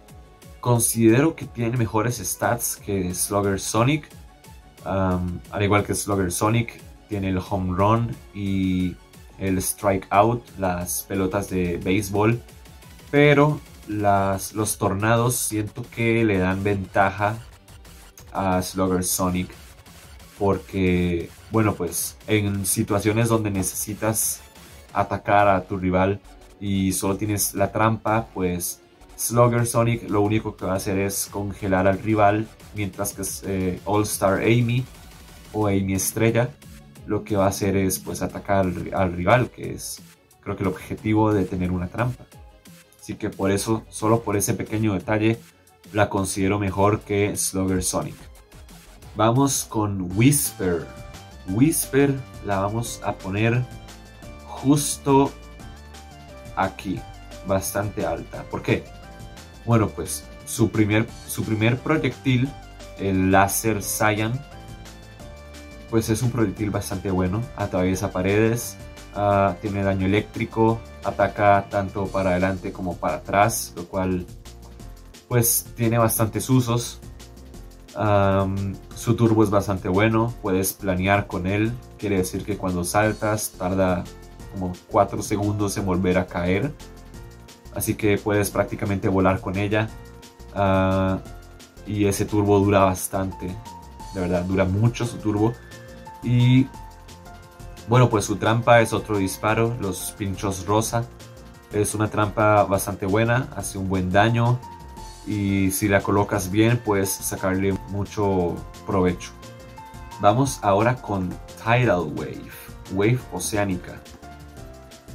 Considero que tiene mejores stats que Slugger Sonic al igual que Slugger Sonic, tiene el home run y el strike out, las pelotas de béisbol. Pero las, los tornados siento que le dan ventaja a Slugger Sonic. Porque, bueno, pues en situaciones donde necesitas atacar a tu rival y solo tienes la trampa, pues Slugger Sonic lo único que va a hacer es congelar al rival, mientras que eh, All Star Amy o Amy Estrella lo que va a hacer es pues atacar al, rival, que es creo que el objetivo de tener una trampa. Así que por eso, solo por ese pequeño detalle, la considero mejor que Slugger Sonic. Vamos con Whisper. Whisper la vamos a poner justo aquí, bastante alta. ¿Por qué? Bueno, pues su primer, su primer proyectil, el láser Cyan, pues es un proyectil bastante bueno. Atraviesa paredes, ah, tiene daño eléctrico, ataca tanto para adelante como para atrás, lo cual pues tiene bastantes usos. su turbo es bastante bueno, puedes planear con él, quiere decir que cuando saltas tarda como 4 segundos en volver a caer, así que puedes prácticamente volar con ella. Ah, y ese turbo dura bastante, de verdad, dura mucho su turbo. Y bueno, pues su trampa es otro disparo, los pinchos rosa. Es una trampa bastante buena, hace un buen daño y si la colocas bien puedes sacarle mucho provecho. Vamos ahora con Tidal Wave, Wave Oceánica.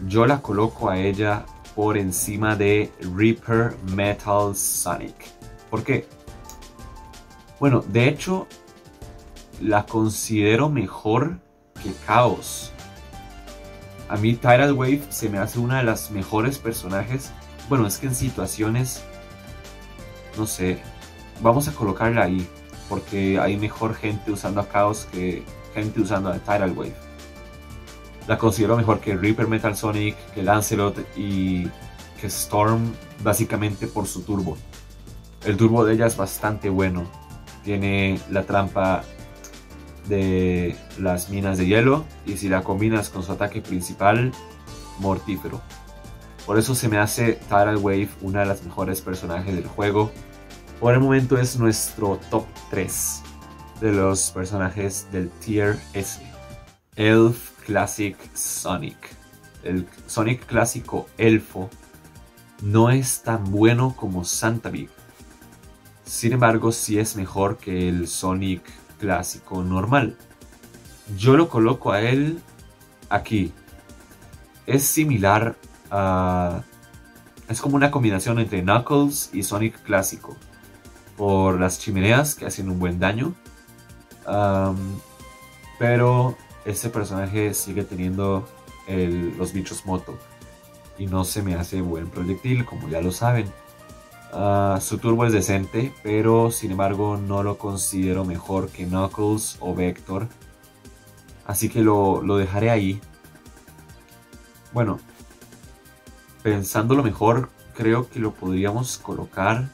Yo la coloco a ella por encima de Reaper Metal Sonic. ¿Por qué? Bueno, de hecho, la considero mejor que Chaos. A mí Tidal Wave se me hace una de las mejores personajes. Bueno, es que en situaciones, no sé, vamos a colocarla ahí. Porque hay mejor gente usando a Chaos que gente usando a Tidal Wave. La considero mejor que Reaper Metal Sonic, que Lancelot y que Storm, básicamente por su turbo. El turbo de ella es bastante bueno. Tiene la trampa de las minas de hielo y si la combinas con su ataque principal, mortífero. Por eso se me hace Tidal Wave una de las mejores personajes del juego. Por el momento es nuestro top 3 de los personajes del Tier S. Elf Classic Sonic. El Sonic clásico elfo no es tan bueno como Santa Big. Sin embargo, sí es mejor que el Sonic clásico normal. Yo lo coloco a él aquí. Es similar a... Es como una combinación entre Knuckles y Sonic clásico. Por las chimeneas que hacen un buen daño. pero ese personaje sigue teniendo los bichos moto. Y no se me hace buen proyectil, como ya lo saben. Ah, su turbo es decente, pero sin embargo no lo considero mejor que Knuckles o Vector. Así que lo, lo dejaré ahí. Bueno, pensándolo mejor, creo que lo podríamos colocar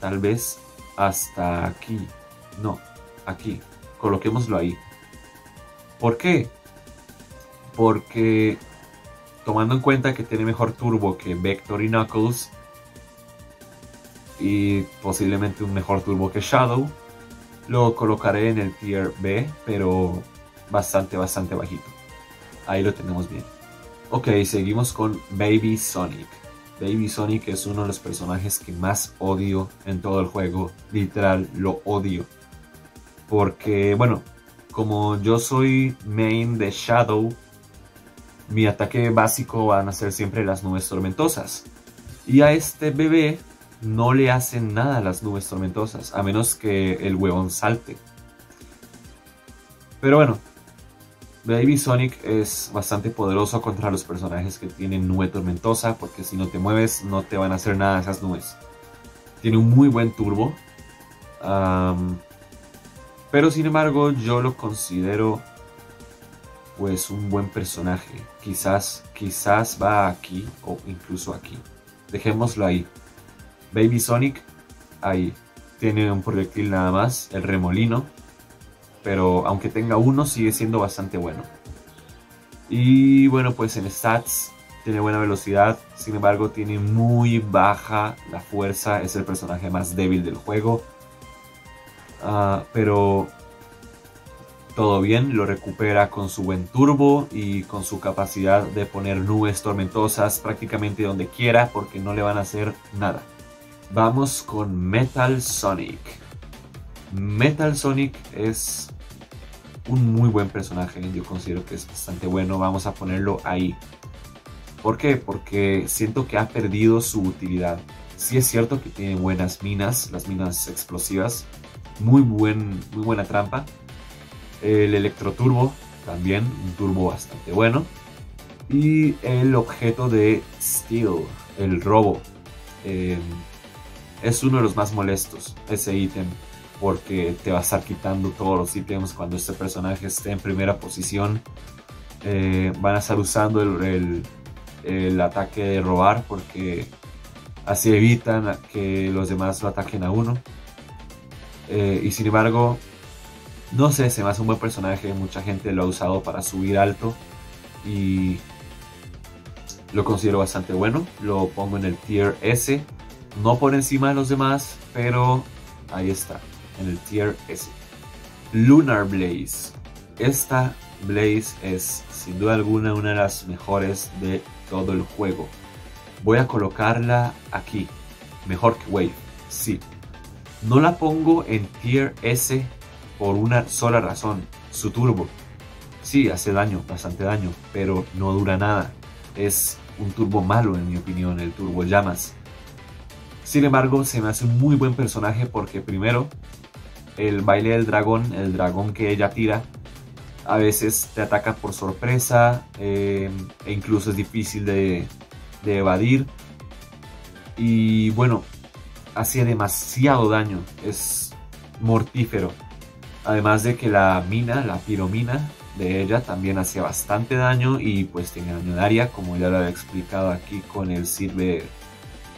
tal vez hasta aquí. No, aquí. Coloquémoslo ahí. ¿Por qué? Porque tomando en cuenta que tiene mejor turbo que Vector y Knuckles y posiblemente un mejor turbo que Shadow, lo colocaré en el tier B, pero bastante, bastante bajito. Ahí lo tenemos bien. Ok, seguimos con Baby Sonic. Baby Sonic es uno de los personajes que más odio en todo el juego. Literal, lo odio. Porque, bueno, como yo soy main de Shadow, mi ataque básico van a ser siempre las nubes tormentosas. Y a este bebé no le hacen nada las nubes tormentosas, a menos que el huevón salte. Pero bueno, Baby Sonic es bastante poderoso contra los personajes que tienen nube tormentosa, porque si no te mueves no te van a hacer nada esas nubes. Tiene un muy buen turbo. Pero sin embargo yo lo considero pues un buen personaje. Quizás, quizás va aquí o incluso aquí. Dejémoslo ahí. Baby Sonic, ahí. Tiene un proyectil nada más, el remolino. Pero aunque tenga uno, sigue siendo bastante bueno. Y bueno, pues en stats tiene buena velocidad. Sin embargo, tiene muy baja la fuerza. Es el personaje más débil del juego. Ah, pero todo bien, lo recupera con su buen turbo y con su capacidad de poner nubes tormentosas prácticamente donde quiera porque no le van a hacer nada. Vamos con Metal Sonic. Metal Sonic es un muy buen personaje, yo considero que es bastante bueno, vamos a ponerlo ahí. ¿Por qué? Porque siento que ha perdido su utilidad. Sí es cierto que tiene buenas minas, las minas explosivas, muy, buen, muy buena trampa, el electroturbo, también un turbo bastante bueno. Y el objeto de Steel, el robo. Em, es uno de los más molestos, ese ítem, porque te va a estar quitando todos los ítems cuando este personaje esté en primera posición. Eh, van a estar usando el, el, ataque de robar porque Así evitan que los demás lo ataquen a uno. Eh, y sin embargo, no sé, se me hace un buen personaje. Mucha gente lo ha usado para subir alto. Y lo considero bastante bueno. Lo pongo en el tier S. No por encima de los demás, pero ahí está, en el tier S. Lunar Blaze. Esta Blaze es sin duda alguna una de las mejores de todo el juego. Voy a colocarla aquí, mejor que Wave, sí. No la pongo en tier S por una sola razón, su turbo. Sí, hace daño, bastante daño, pero no dura nada. Es un turbo malo en mi opinión, el turbo llamas. Sin embargo, se me hace un muy buen personaje porque primero, el baile del dragón, el dragón que ella tira, a veces te ataca por sorpresa eh, e incluso es difícil de, de evadir. Y bueno, hace demasiado daño, es mortífero. Además de que la mina, la piromina de ella también hace bastante daño y pues tiene daño de área, como ya lo había explicado aquí con el silver,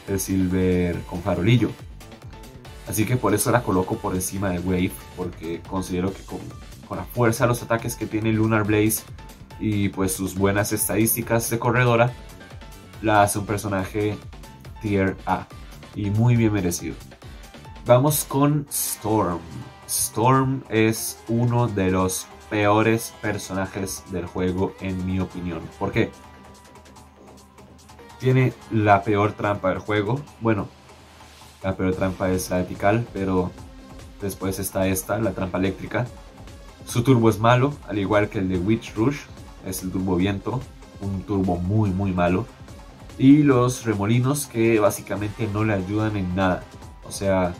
el silver con farolillo. Así que por eso la coloco por encima de Wave, porque considero que con, con la fuerza de los ataques que tiene Lunar Blaze y pues sus buenas estadísticas de corredora, la hace un personaje tier A y muy bien merecido. Vamos con Storm. Storm es uno de los peores personajes del juego en mi opinión. ¿Por qué? Tiene la peor trampa del juego. Bueno, la peor trampa es la vertical, pero después está esta, la trampa eléctrica. Su turbo es malo, al igual que el de Witch Rush, es el turbo viento, un turbo muy muy malo y los remolinos que básicamente no le ayudan en nada. O sea,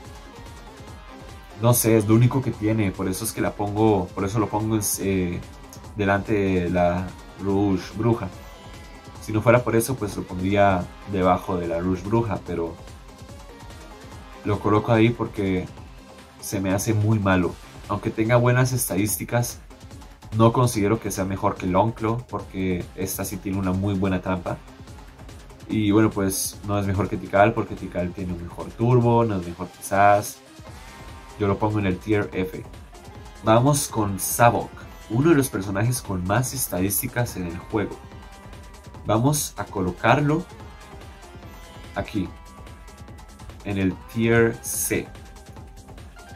no sé, es lo único que tiene, por eso es que la pongo, por eso lo pongo eh, delante de la Rouge Bruja. Si no fuera por eso, pues lo pondría debajo de la Rouge Bruja, pero lo coloco ahí porque se me hace muy malo. Aunque tenga buenas estadísticas, no considero que sea mejor que el Onclo, porque esta sí tiene una muy buena trampa. Y bueno, pues no es mejor que Tikal porque Tikal tiene un mejor turbo, no es mejor quizás. Yo lo pongo en el tier F. Vamos con Sabok, uno de los personajes con más estadísticas en el juego. Vamos a colocarlo aquí, en el tier C.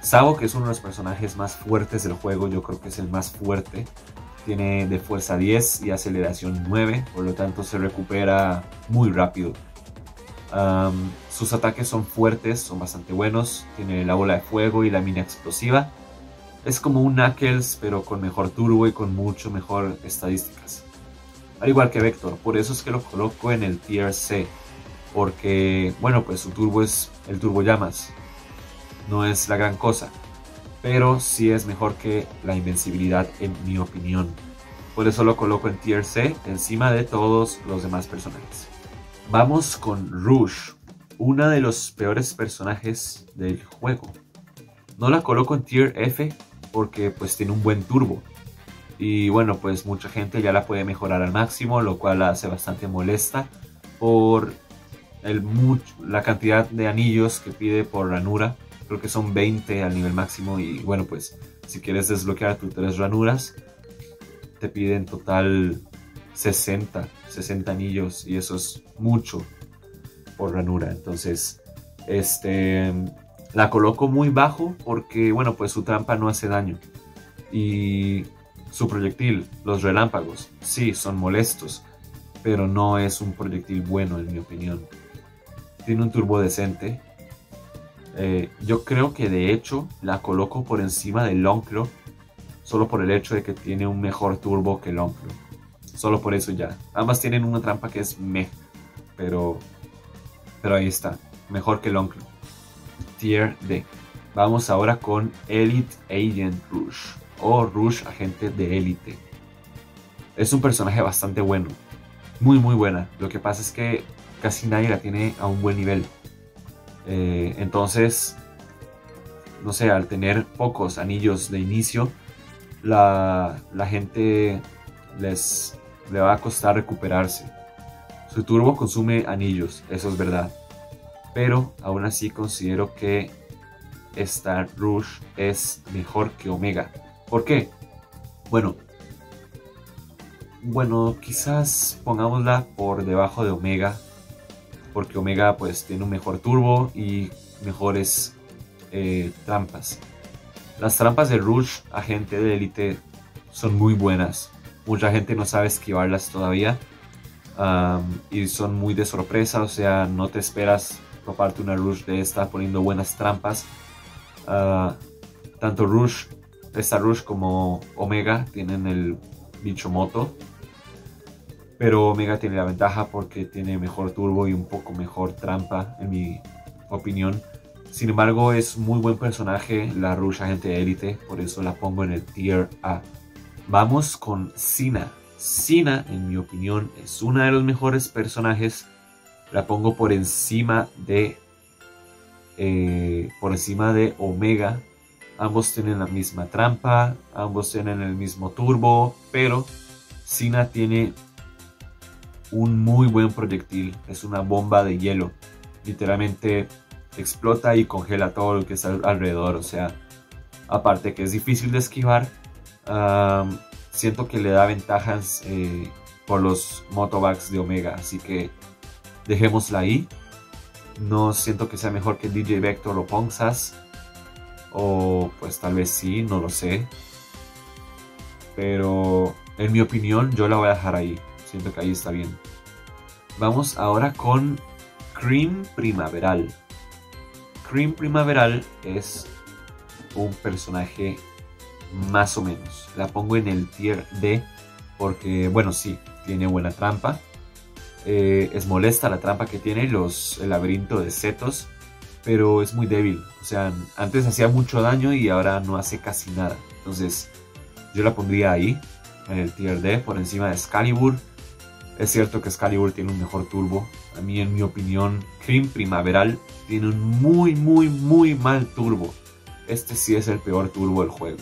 Sabok es uno de los personajes más fuertes del juego, yo creo que es el más fuerte. Tiene de fuerza 10 y aceleración 9, por lo tanto se recupera muy rápido. sus ataques son fuertes, son bastante buenos. Tiene la bola de fuego y la mina explosiva. Es como un Knuckles, pero con mejor turbo y con mucho mejor estadísticas. Al igual que Vector, por eso es que lo coloco en el tier C. Porque, bueno, pues su turbo es el turbo llamas. No es la gran cosa pero sí es mejor que la invencibilidad en mi opinión. Por eso lo coloco en tier C encima de todos los demás personajes. Vamos con Rouge, una de los peores personajes del juego. No la coloco en tier F porque pues tiene un buen turbo. Y bueno, pues mucha gente ya la puede mejorar al máximo, lo cual la hace bastante molesta por el la cantidad de anillos que pide por ranura creo que son 20 al nivel máximo y bueno pues si quieres desbloquear tus tres ranuras te piden total 60, 60 anillos y eso es mucho por ranura. Entonces este la coloco muy bajo porque bueno pues su trampa no hace daño y su proyectil, los relámpagos, sí son molestos pero no es un proyectil bueno en mi opinión. Tiene un turbo decente eh, yo creo que de hecho la coloco por encima del Onclo, solo por el hecho de que tiene un mejor turbo que el Onclo. Solo por eso ya. Ambas tienen una trampa que es meh, pero, pero ahí está, mejor que el Onclo. Tier D. Vamos ahora con Elite Agent Rush o Rush Agente de Élite. Es un personaje bastante bueno, muy muy buena. Lo que pasa es que casi nadie la tiene a un buen nivel. Eh, entonces, no sé, al tener pocos anillos de inicio, la, gente les le va a costar recuperarse. Su turbo consume anillos, eso es verdad. pero aún así considero que esta Rush es mejor que Omega. ¿Por qué? Bueno, bueno, quizás pongámosla por debajo de Omega, porque Omega pues tiene un mejor turbo y mejores eh, trampas. Las trampas de Rush, agente de élite, son muy buenas. Mucha gente no sabe esquivarlas todavía. y son muy de sorpresa, o sea, no te esperas toparte una Rush de esta poniendo buenas trampas. Ah, tanto Rush, esta Rush como Omega tienen el bicho moto. Pero Omega tiene la ventaja porque tiene mejor turbo y un poco mejor trampa, en mi opinión. Sin embargo, es muy buen personaje la Rush Agente Élite, por eso la pongo en el tier A. Vamos con Sina. Sina, en mi opinión, es una de los mejores personajes. La pongo por encima de. Eh, por encima de Omega. Ambos tienen la misma trampa, ambos tienen el mismo turbo, pero Sina tiene un muy buen proyectil. Es una bomba de hielo. Literalmente explota y congela todo lo que está alrededor. O sea, aparte que es difícil de esquivar, siento que le da ventajas eh, por los motobags de Omega. Así que dejémosla ahí. No siento que sea mejor que DJ Vector o Ponzas. O pues tal vez sí, no lo sé. Pero en mi opinión yo la voy a dejar ahí. Siento que ahí está bien. Vamos ahora con Cream Primaveral. Cream Primaveral es un personaje más o menos. La pongo en el tier D porque, bueno, sí, tiene buena trampa. Eh, es molesta la trampa que tiene, los, el laberinto de setos, pero es muy débil. O sea, antes hacía mucho daño y ahora no hace casi nada. Entonces, yo la pondría ahí, en el tier D, por encima de Excalibur. Es cierto que Excalibur tiene un mejor turbo. A mí, en mi opinión, Cream Primaveral tiene un muy, muy, muy mal turbo. Este sí es el peor turbo del juego.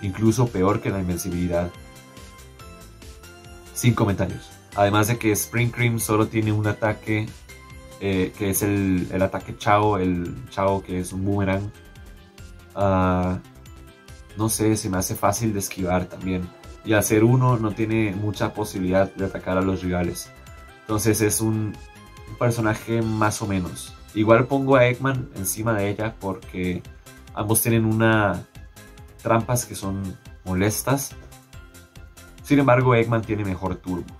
Incluso peor que la invencibilidad. Sin comentarios. Además de que Spring Cream solo tiene un ataque eh, que es el, ataque Chao, el Chao que es un boomerang. Ah, no sé, se me hace fácil de esquivar también. Y al ser uno no tiene mucha posibilidad de atacar a los rivales. Entonces es un, personaje más o menos. Igual pongo a Eggman encima de ella porque ambos tienen una trampas que son molestas. Sin embargo, Eggman tiene mejor turbo.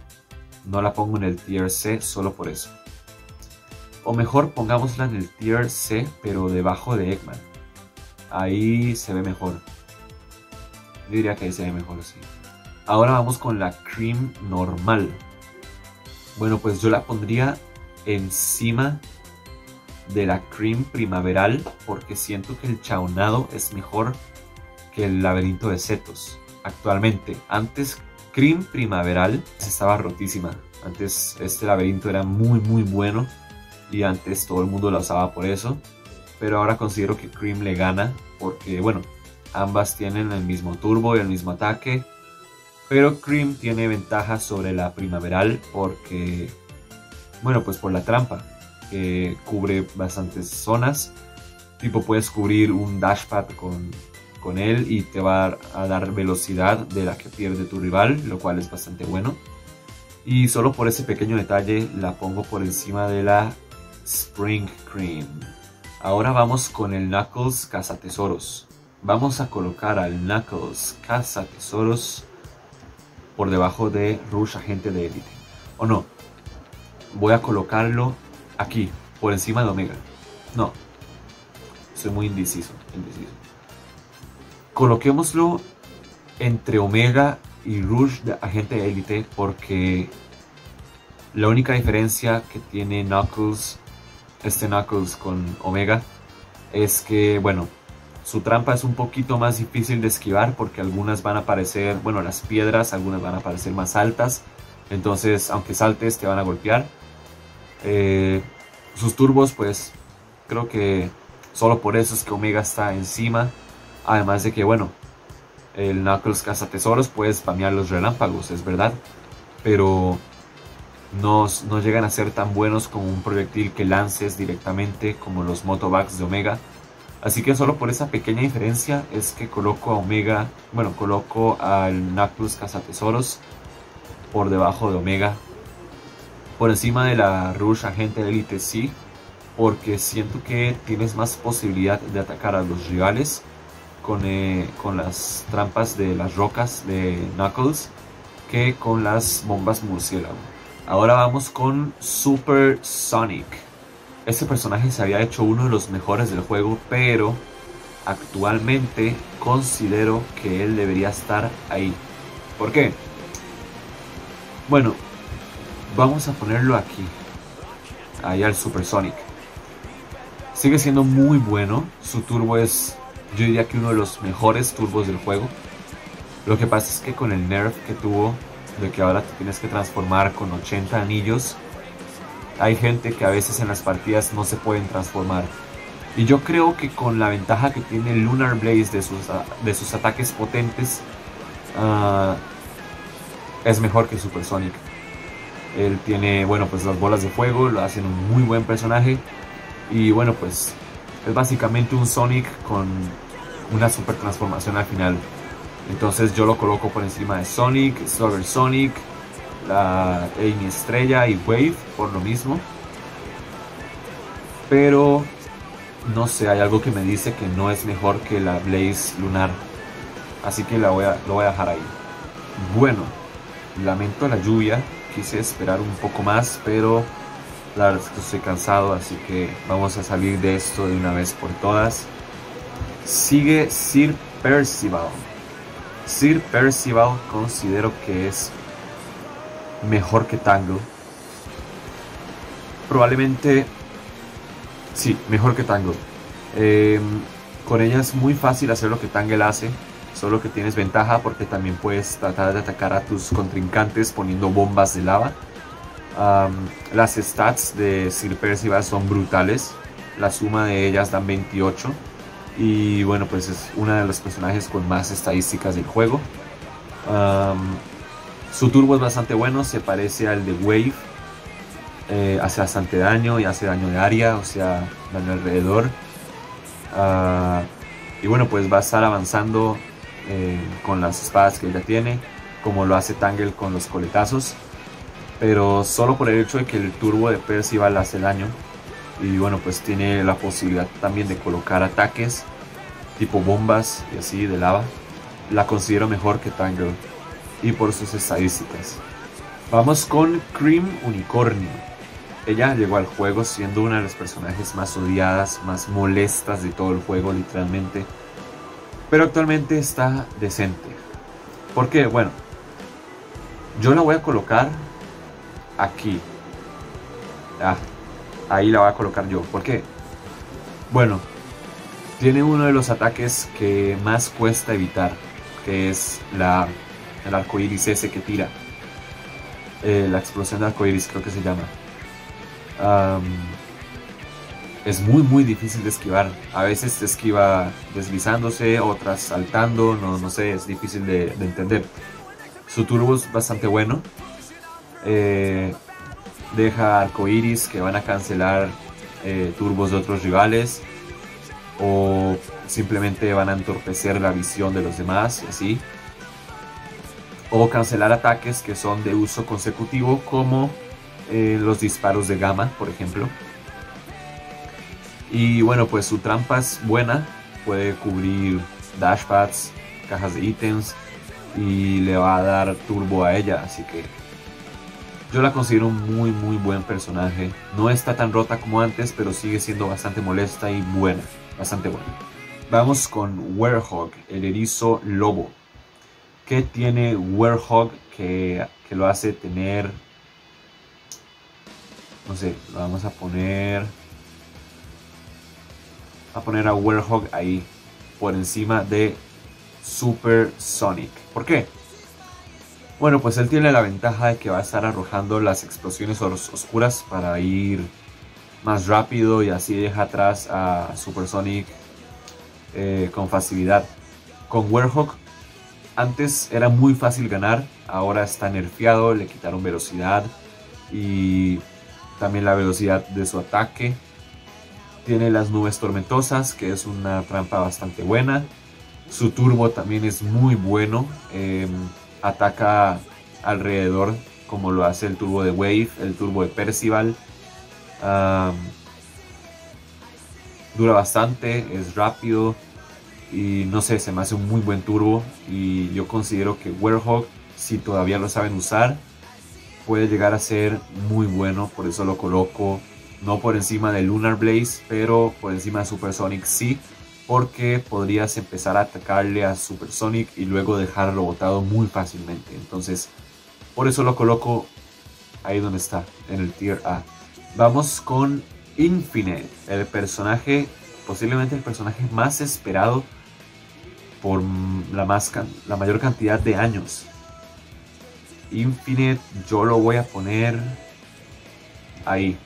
No la pongo en el tier C solo por eso. O mejor pongámosla en el tier C, pero debajo de Eggman. Ahí se ve mejor. Diría que ahí se ve mejor, sí. Ahora vamos con la cream normal. Bueno, pues yo la pondría encima de la cream primaveral porque siento que el chaonado es mejor que el laberinto de setos actualmente. Antes cream primaveral estaba rotísima. Antes este laberinto era muy muy bueno y antes todo el mundo la usaba por eso. Pero ahora considero que cream le gana porque bueno, ambas tienen el mismo turbo y el mismo ataque. Pero cream tiene ventaja sobre la primaveral porque bueno, pues por la trampa, que cubre bastantes zonas. Tipo, puedes cubrir un dashpad con, con él y te va a dar velocidad de la que pierde tu rival, lo cual es bastante bueno. Y solo por ese pequeño detalle la pongo por encima de la Spring Cream. Ahora vamos con el Knuckles Cazatesoros. Vamos a colocar al Knuckles Cazatesoros por debajo de Rush Agente de Elite. O no, voy a colocarlo aquí, por encima de Omega. No, soy muy indeciso. Coloquémoslo entre Omega y de Agente Élite porque la única diferencia que tiene Knuckles, este Knuckles con Omega, es que, bueno, su trampa es un poquito más difícil de esquivar porque algunas van a aparecer, bueno, las piedras, algunas van a aparecer más altas. Entonces, aunque saltes, te van a golpear. Eh, sus turbos, pues creo que solo por eso es que Omega está encima. Además de que, bueno, el Knuckles caza tesoros puede spamear los relámpagos, es verdad. Pero no, no llegan a ser tan buenos como un proyectil que lances directamente como los Motobags de Omega. Así que solo por esa pequeña diferencia es que coloco a Omega, bueno, coloco al Knuckles Cazatesoros por debajo de Omega. Por encima de la Rush Agente de Elite sí, porque siento que tienes más posibilidad de atacar a los rivales con, eh, con las trampas de las rocas de Knuckles que con las bombas murciélago. Ahora vamos con Super Sonic. Este personaje se había hecho uno de los mejores del juego, pero actualmente considero que él debería estar ahí. ¿Por qué? Bueno, vamos a ponerlo aquí. Ahí al Super Sonic. Sigue siendo muy bueno. Su turbo es, yo diría que uno de los mejores turbos del juego. Lo que pasa es que con el nerf que tuvo de que ahora te tienes que transformar con 80 anillos, hay gente que a veces en las partidas no se pueden transformar. Y yo creo que con la ventaja que tiene Lunar Blaze de sus, de sus ataques potentes, uh, es mejor que Super Sonic. Él tiene, bueno, pues las bolas de fuego, lo hacen un muy buen personaje. Y bueno, pues es básicamente un Sonic con una super transformación al final. Entonces yo lo coloco por encima de Sonic, Silver Sonic, la Amy Estrella y Wave por lo mismo. Pero no sé, hay algo que me dice que no es mejor que la Blaze Lunar. Así que la voy a, lo voy a dejar ahí. Bueno, lamento la lluvia. Quise esperar un poco más, pero la verdad es que estoy cansado, así que vamos a salir de esto de una vez por todas. Sigue Sir Percival. Sir Percival considero que es mejor que Tango. Probablemente, sí, mejor que Tango. Em, con ella es muy fácil hacer lo que Tangle hace, solo que tienes ventaja porque también puedes tratar de atacar a tus contrincantes poniendo bombas de lava. las stats de Sir Percival son brutales, la suma de ellas dan 28 y bueno, pues es una de los personajes con más estadísticas del juego. Su turbo es bastante bueno, se parece al de Wave. Eh, hace bastante daño y hace daño de área, o sea, daño alrededor. Ah, y bueno, pues va a estar avanzando eh, con las espadas que ella tiene, como lo hace Tangle con los coletazos. Pero solo por el hecho de que el turbo de Percival hace daño, y bueno pues tiene la posibilidad también de colocar ataques tipo bombas y así de lava la considero mejor que Tangle y por sus estadísticas. Vamos con Cream Unicornio. Ella llegó al juego siendo una de las personajes más odiadas más molestas de todo el juego literalmente. Pero actualmente está decente. Porque bueno yo la voy a colocar aquí. Ah, ahí la voy a colocar yo. ¿Por qué? Bueno, tiene uno de los ataques que más cuesta evitar, que es la, el arco iris ese que tira. Eh, la explosión de arco iris creo que se llama. es muy muy difícil de esquivar. A veces se esquiva deslizándose, otras saltando, no, no sé, es difícil de, entender. Su turbo es bastante bueno. Eh, deja arcoiris que van a cancelar eh, turbos de otros rivales o simplemente van a entorpecer la visión de los demás y así o cancelar ataques que son de uso consecutivo como eh, los disparos de gama por ejemplo y bueno pues su trampa es buena puede cubrir dashpads cajas de ítems y le va a dar turbo a ella así que yo la considero un muy muy buen personaje. No está tan rota como antes, pero sigue siendo bastante molesta y buena. Bastante buena. Vamos con Werehog, el erizo lobo. ¿Qué tiene Werehog que, que lo hace tener... No sé, lo vamos a poner... A poner a Werehog ahí, por encima de Super Sonic. ¿Por qué? Bueno, pues él tiene la ventaja de que va a estar arrojando las explosiones oscuras para ir más rápido y así deja atrás a Supersonic eh, con facilidad. Con Werehog antes era muy fácil ganar, ahora está nerfeado, le quitaron velocidad y también la velocidad de su ataque. Tiene las nubes tormentosas, que es una trampa bastante buena. Su turbo también es muy bueno. Em, ataca alrededor como lo hace el turbo de Wave, el turbo de Percival. dura bastante, es rápido y no sé, se me hace un muy buen turbo y yo considero que Werehog, si todavía lo saben usar, puede llegar a ser muy bueno, por eso lo coloco no por encima de Lunar Blaze, pero por encima de Supersonic sí, porque podrías empezar a atacarle a Supersonic y luego dejarlo botado muy fácilmente. Entonces, por eso lo coloco ahí donde está, en el tier A. Vamos con Infinite, el personaje, posiblemente el personaje más esperado por la, más, la mayor cantidad de años. Infinite yo lo voy a poner ahí.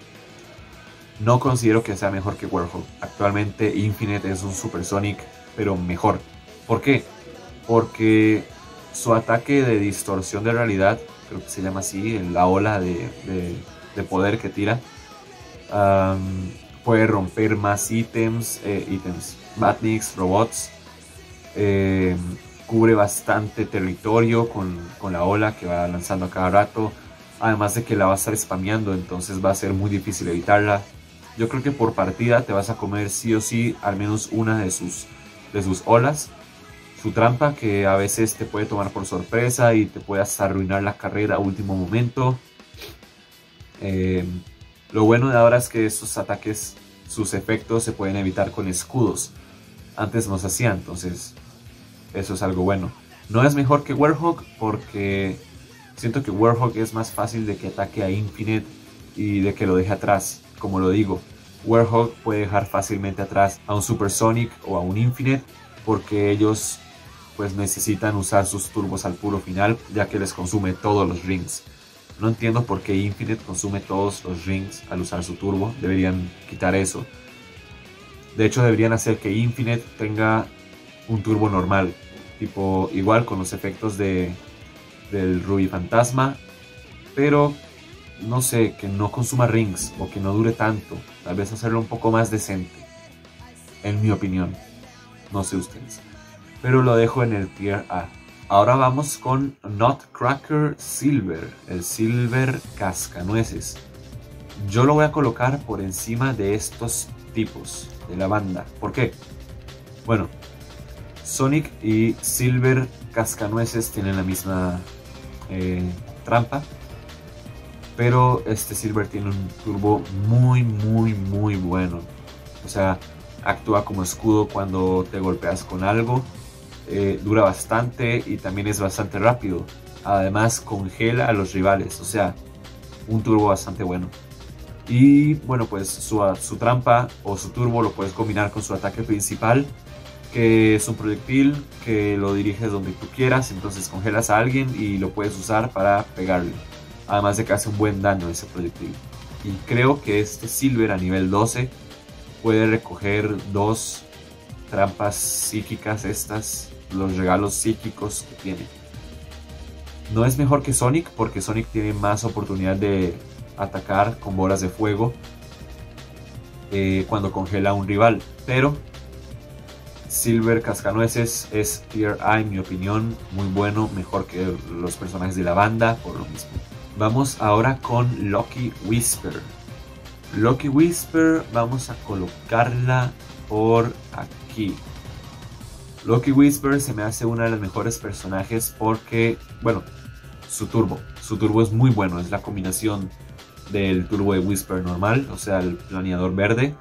No considero que sea mejor que Warhol. Actualmente Infinite es un Supersonic, pero mejor. ¿Por qué? Porque su ataque de distorsión de realidad, creo que se llama así, la ola de, poder que tira, puede romper más ítems, eh, ítems, batniks, robots. Eh, cubre bastante territorio con, con, la ola que va lanzando a cada rato. Además de que la va a estar spameando, entonces va a ser muy difícil evitarla. Yo creo que por partida te vas a comer sí o sí al menos una de sus, de sus olas. Su trampa que a veces te puede tomar por sorpresa y te puede arruinar la carrera a último momento. Eh, lo bueno de ahora es que estos ataques, sus efectos se pueden evitar con escudos. Antes no se hacían, entonces eso es algo bueno. No es mejor que Warhawk porque siento que Warhawk es más fácil de que ataque a Infinite y de que lo deje atrás. Como lo digo, Warhawk puede dejar fácilmente atrás a un Supersonic o a un Infinite porque ellos pues necesitan usar sus turbos al puro final ya que les consume todos los rings. No entiendo por qué Infinite consume todos los rings al usar su turbo. Deberían quitar eso. De hecho deberían hacer que Infinite tenga un turbo normal. Tipo igual con los efectos de, del Ruby Fantasma. Pero no sé, que no consuma rings o que no dure tanto. Tal vez hacerlo un poco más decente. En mi opinión. No sé ustedes. Pero lo dejo en el tier A. Ahora vamos con Nutcracker Silver. El Silver Cascanueces. Yo lo voy a colocar por encima de estos tipos de la banda. ¿Por qué? Bueno, Sonic y Silver Cascanueces tienen la misma eh, trampa. Pero este Silver tiene un turbo muy, muy, muy bueno. O sea, actúa como escudo cuando te golpeas con algo. Eh, dura bastante y también es bastante rápido. Además, congela a los rivales. O sea, un turbo bastante bueno. Y bueno, pues su, su trampa o su turbo lo puedes combinar con su ataque principal que es un proyectil que lo diriges donde tú quieras, entonces congelas a alguien y lo puedes usar para pegarle. Además de que hace un buen daño ese proyectil. Y creo que este Silver a nivel 12 puede recoger dos trampas psíquicas estas, los regalos psíquicos que tiene. No es mejor que Sonic porque Sonic tiene más oportunidad de atacar con bolas de fuego eh, cuando congela a un rival, pero Silver Cascanueces es tier A en mi opinión, muy bueno, mejor que los personajes de la banda, por lo mismo. Vamos ahora con Lucky Whisper. Lucky Whisper vamos a colocarla por aquí. Lucky Whisper se me hace una de las mejores personajes porque, bueno, su turbo. Su turbo es muy bueno, es la combinación del turbo de Whisper normal, o sea, el planeador verde,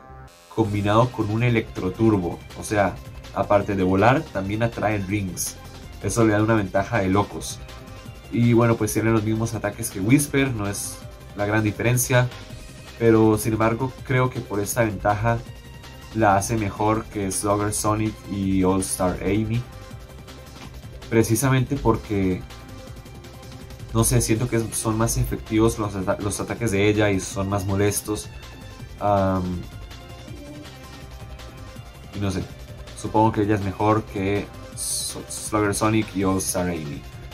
combinado con un electroturbo. O sea, aparte de volar, también atrae rings. Eso le da una ventaja de locos. Y bueno, pues tiene los mismos ataques que Whisper, no es la gran diferencia. Pero sin embargo, creo que por esta ventaja la hace mejor que Slugger Sonic y All Star Amy. Precisamente porque, no sé, siento que son más efectivos los, los ataques de ella y son más molestos. y no sé, Supongo que ella es mejor que Slugger Sonic y All.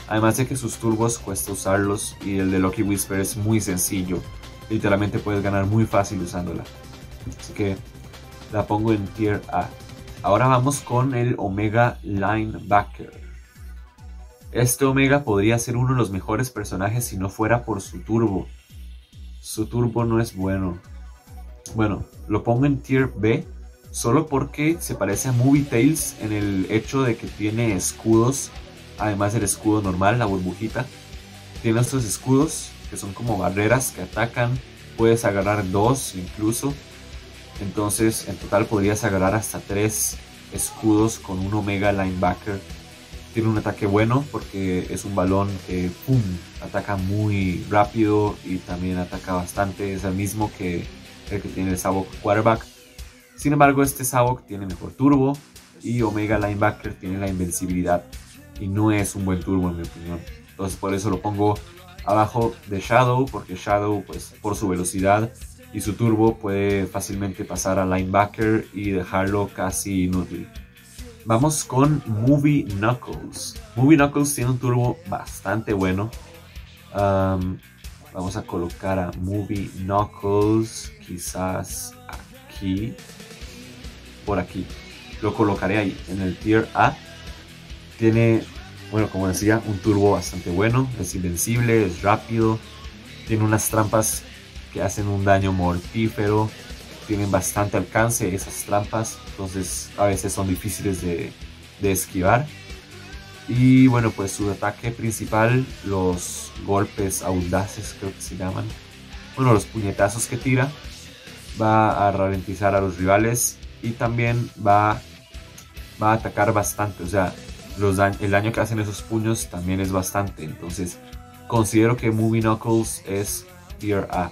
Además de que sus turbos cuesta usarlos y el de Lucky Whisper es muy sencillo. Literalmente puedes ganar muy fácil usándola. Así que la pongo en tier A. Ahora vamos con el Omega Linebacker. Este Omega podría ser uno de los mejores personajes si no fuera por su turbo. Su turbo no es bueno. Bueno, lo pongo en tier B solo porque se parece a Movie Tales en el hecho de que tiene escudos, además del escudo normal, la burbujita. Tiene estos escudos que son como barreras que atacan, puedes agarrar dos incluso. Entonces en total podrías agarrar hasta tres escudos con un Omega Linebacker. Tiene un ataque bueno porque es un balón que ¡pum! ataca muy rápido y también ataca bastante. Es el mismo que el que tiene el Sabok Quarterback sin embargo, este Sabok tiene mejor turbo y Omega Linebacker tiene la invencibilidad y no es un buen turbo en mi opinión. Entonces por eso lo pongo abajo de Shadow porque Shadow pues por su velocidad y su turbo puede fácilmente pasar a linebacker y dejarlo casi inútil. Vamos con Movie Knuckles. Movie Knuckles tiene un turbo bastante bueno. vamos a colocar a Movie Knuckles quizás aquí por aquí. Lo colocaré ahí, en el tier A. Tiene, bueno, como decía, un turbo bastante bueno. Es invencible, es rápido. Tiene unas trampas que hacen un daño mortífero. Tienen bastante alcance esas trampas. Entonces a veces son difíciles de, de esquivar. Y bueno, pues su ataque principal, los golpes audaces creo que se llaman. Bueno, los puñetazos que tira. Va a ralentizar a los rivales y también va, va a atacar bastante. O sea, los el daño que hacen esos puños también es bastante. Entonces, considero que Movie Knuckles es tier A.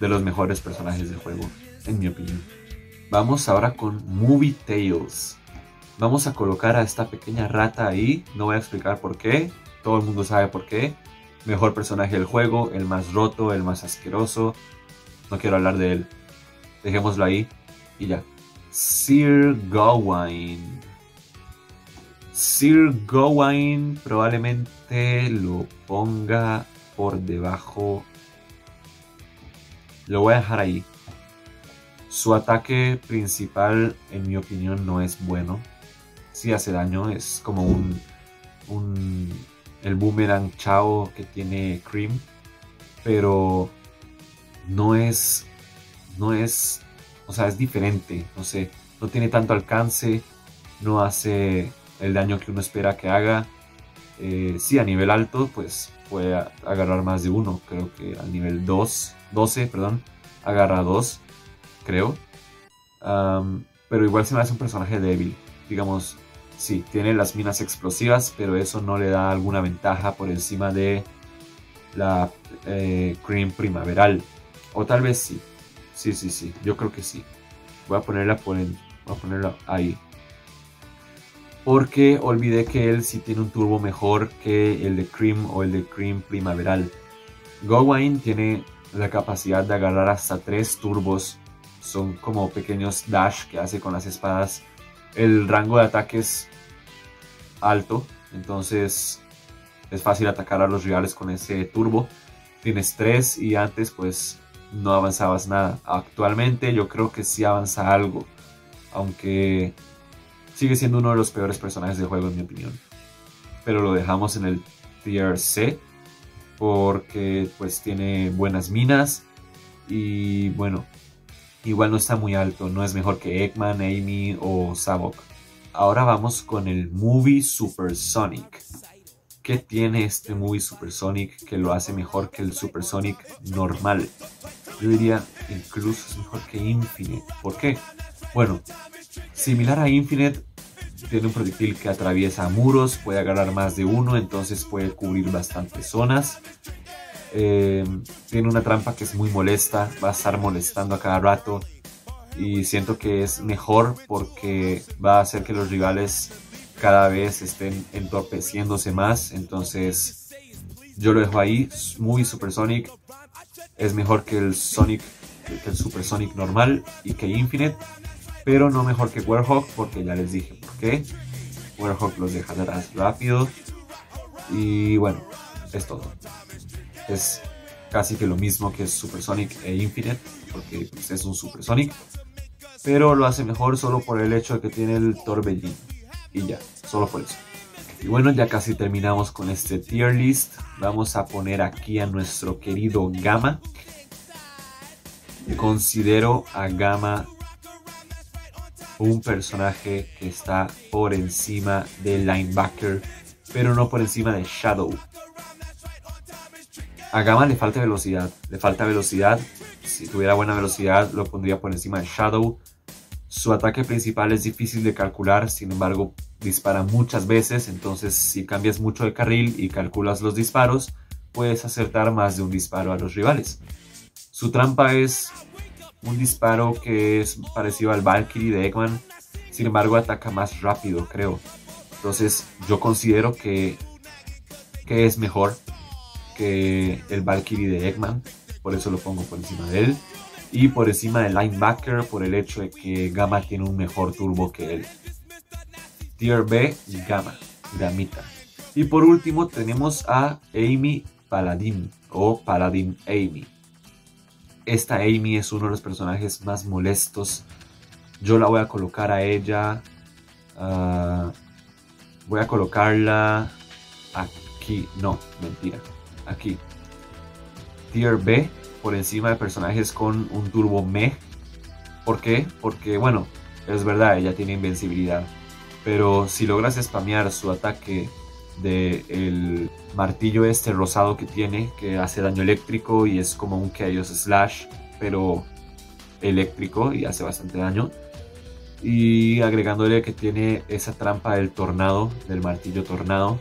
De los mejores personajes del juego, en mi opinión. Vamos ahora con Movie Tails. Vamos a colocar a esta pequeña rata ahí. No voy a explicar por qué. Todo el mundo sabe por qué. Mejor personaje del juego, el más roto, el más asqueroso. No quiero hablar de él. Dejémoslo ahí y ya. Sir Gawain. Sir Gawain probablemente lo ponga por debajo. Lo voy a dejar ahí. Su ataque principal, en mi opinión, no es bueno. Sí hace daño, es como un, un el boomerang chao que tiene Cream, pero no es no es o sea, es diferente, no sé, no tiene tanto alcance, no hace el daño que uno espera que haga. Eh, sí, a nivel alto, pues puede agarrar más de uno, creo que al nivel 2, 12, perdón, agarra dos, creo. pero igual se me hace un personaje débil, digamos, sí, tiene las minas explosivas, pero eso no le da alguna ventaja por encima de la eh, Cream Primaveral. O tal vez sí, Sí, sí, sí. Yo creo que sí. Voy a ponerla por voy a ponerla ahí. Porque olvidé que él sí tiene un turbo mejor que el de Cream o el de Cream Primaveral. Gawain tiene la capacidad de agarrar hasta tres turbos. Son como pequeños dash que hace con las espadas. El rango de ataque es alto. Entonces es fácil atacar a los rivales con ese turbo. Tienes tres y antes pues no avanzabas nada. Actualmente yo creo que sí avanza algo, aunque sigue siendo uno de los peores personajes del juego en mi opinión. Pero lo dejamos en el tier C porque pues tiene buenas minas y bueno, igual no está muy alto, no es mejor que Eggman, Amy o Sabok. Ahora vamos con el Movie Supersonic. ¿Qué tiene este Movie Supersonic que lo hace mejor que el Supersonic normal? Yo diría incluso es mejor que Infinite. ¿Por qué? Bueno, similar a Infinite, tiene un proyectil que atraviesa muros, puede agarrar más de uno, entonces puede cubrir bastantes zonas. Eh, tiene una trampa que es muy molesta, va a estar molestando a cada rato. Y siento que es mejor porque va a hacer que los rivales cada vez estén entorpeciéndose más. Entonces yo lo dejo ahí, muy Supersonic es mejor que el Sonic, que el Super Sonic normal y que Infinite, pero no mejor que Warhawk porque ya les dije por qué. Warhawk los deja atrás rápido Y bueno, es todo. Es casi que lo mismo que Supersonic e Infinite, porque pues, es un Supersonic. Pero lo hace mejor solo por el hecho de que tiene el torbellino. Y ya, solo por eso. Y bueno, ya casi terminamos con este tier list. Vamos a poner aquí a nuestro querido Gamma. Considero a Gamma un personaje que está por encima del linebacker, pero no por encima de Shadow. A Gamma le falta velocidad, le falta velocidad. Si tuviera buena velocidad lo pondría por encima de Shadow. Su ataque principal es difícil de calcular, sin embargo dispara muchas veces, entonces si cambias mucho de carril y calculas los disparos, puedes acertar más de un disparo a los rivales. Su trampa es un disparo que es parecido al Valkyrie de Eggman, sin embargo ataca más rápido, creo. Entonces yo considero que, que es mejor que el Valkyrie de Eggman, por eso lo pongo por encima de él. Y por encima del linebacker por el hecho de que Gamma tiene un mejor turbo que él. Tier B, Gamma, Gamita. Y por último tenemos a Amy Paladin o Paladin Amy. Esta Amy es uno de los personajes más molestos. Yo la voy a colocar a ella. Ah, voy a colocarla aquí. No, mentira. Aquí. Tier B por encima de personajes con un turbo meh. ¿Por qué? Porque, bueno, es verdad, ella tiene invencibilidad pero si logras spamear su ataque del el martillo este rosado que tiene, que hace daño eléctrico y es como un Chaos Slash, pero eléctrico y hace bastante daño. Y agregándole que tiene esa trampa del tornado, del martillo tornado,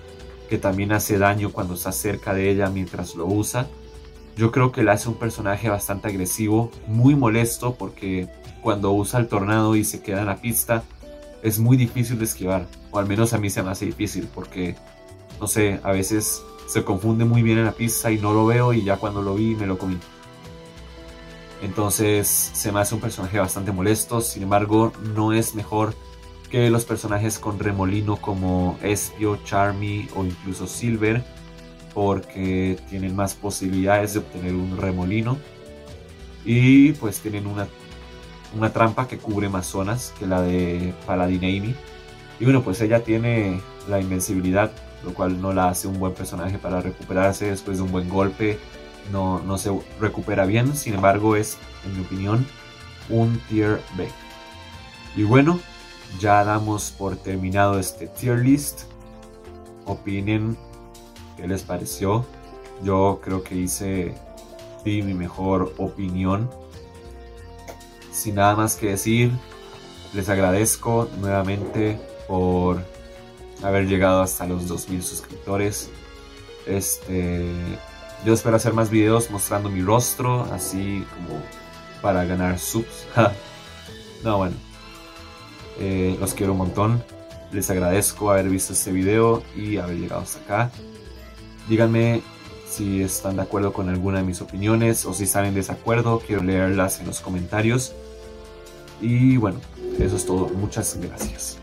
que también hace daño cuando está cerca de ella mientras lo usa. Yo creo que le hace un personaje bastante agresivo, muy molesto porque cuando usa el tornado y se queda en la pista, es muy difícil de esquivar, o al menos a mí se me hace difícil porque, no sé, a veces se confunde muy bien en la pista y no lo veo y ya cuando lo vi me lo comí. Entonces se me hace un personaje bastante molesto, sin embargo no es mejor que los personajes con remolino como Espio, Charmy o incluso Silver, porque tienen más posibilidades de obtener un remolino y pues tienen una una trampa que cubre más zonas que la de Paladin Amy. Y bueno, pues ella tiene la invencibilidad, lo cual no la hace un buen personaje para recuperarse después de un buen golpe. No, no se recupera bien, sin embargo es, en mi opinión, un tier B. Y bueno, ya damos por terminado este tier list. Opinen qué les pareció. Yo creo que hice mi mejor opinión sin nada más que decir, les agradezco nuevamente por haber llegado hasta los 2000 suscriptores. Este, yo espero hacer más videos mostrando mi rostro, así como para ganar subs. (laughs) no, bueno, eh, los quiero un montón. Les agradezco haber visto este video y haber llegado hasta acá. Díganme si están de acuerdo con alguna de mis opiniones o si están en desacuerdo. Quiero leerlas en los comentarios. Y bueno, eso es todo. Muchas gracias.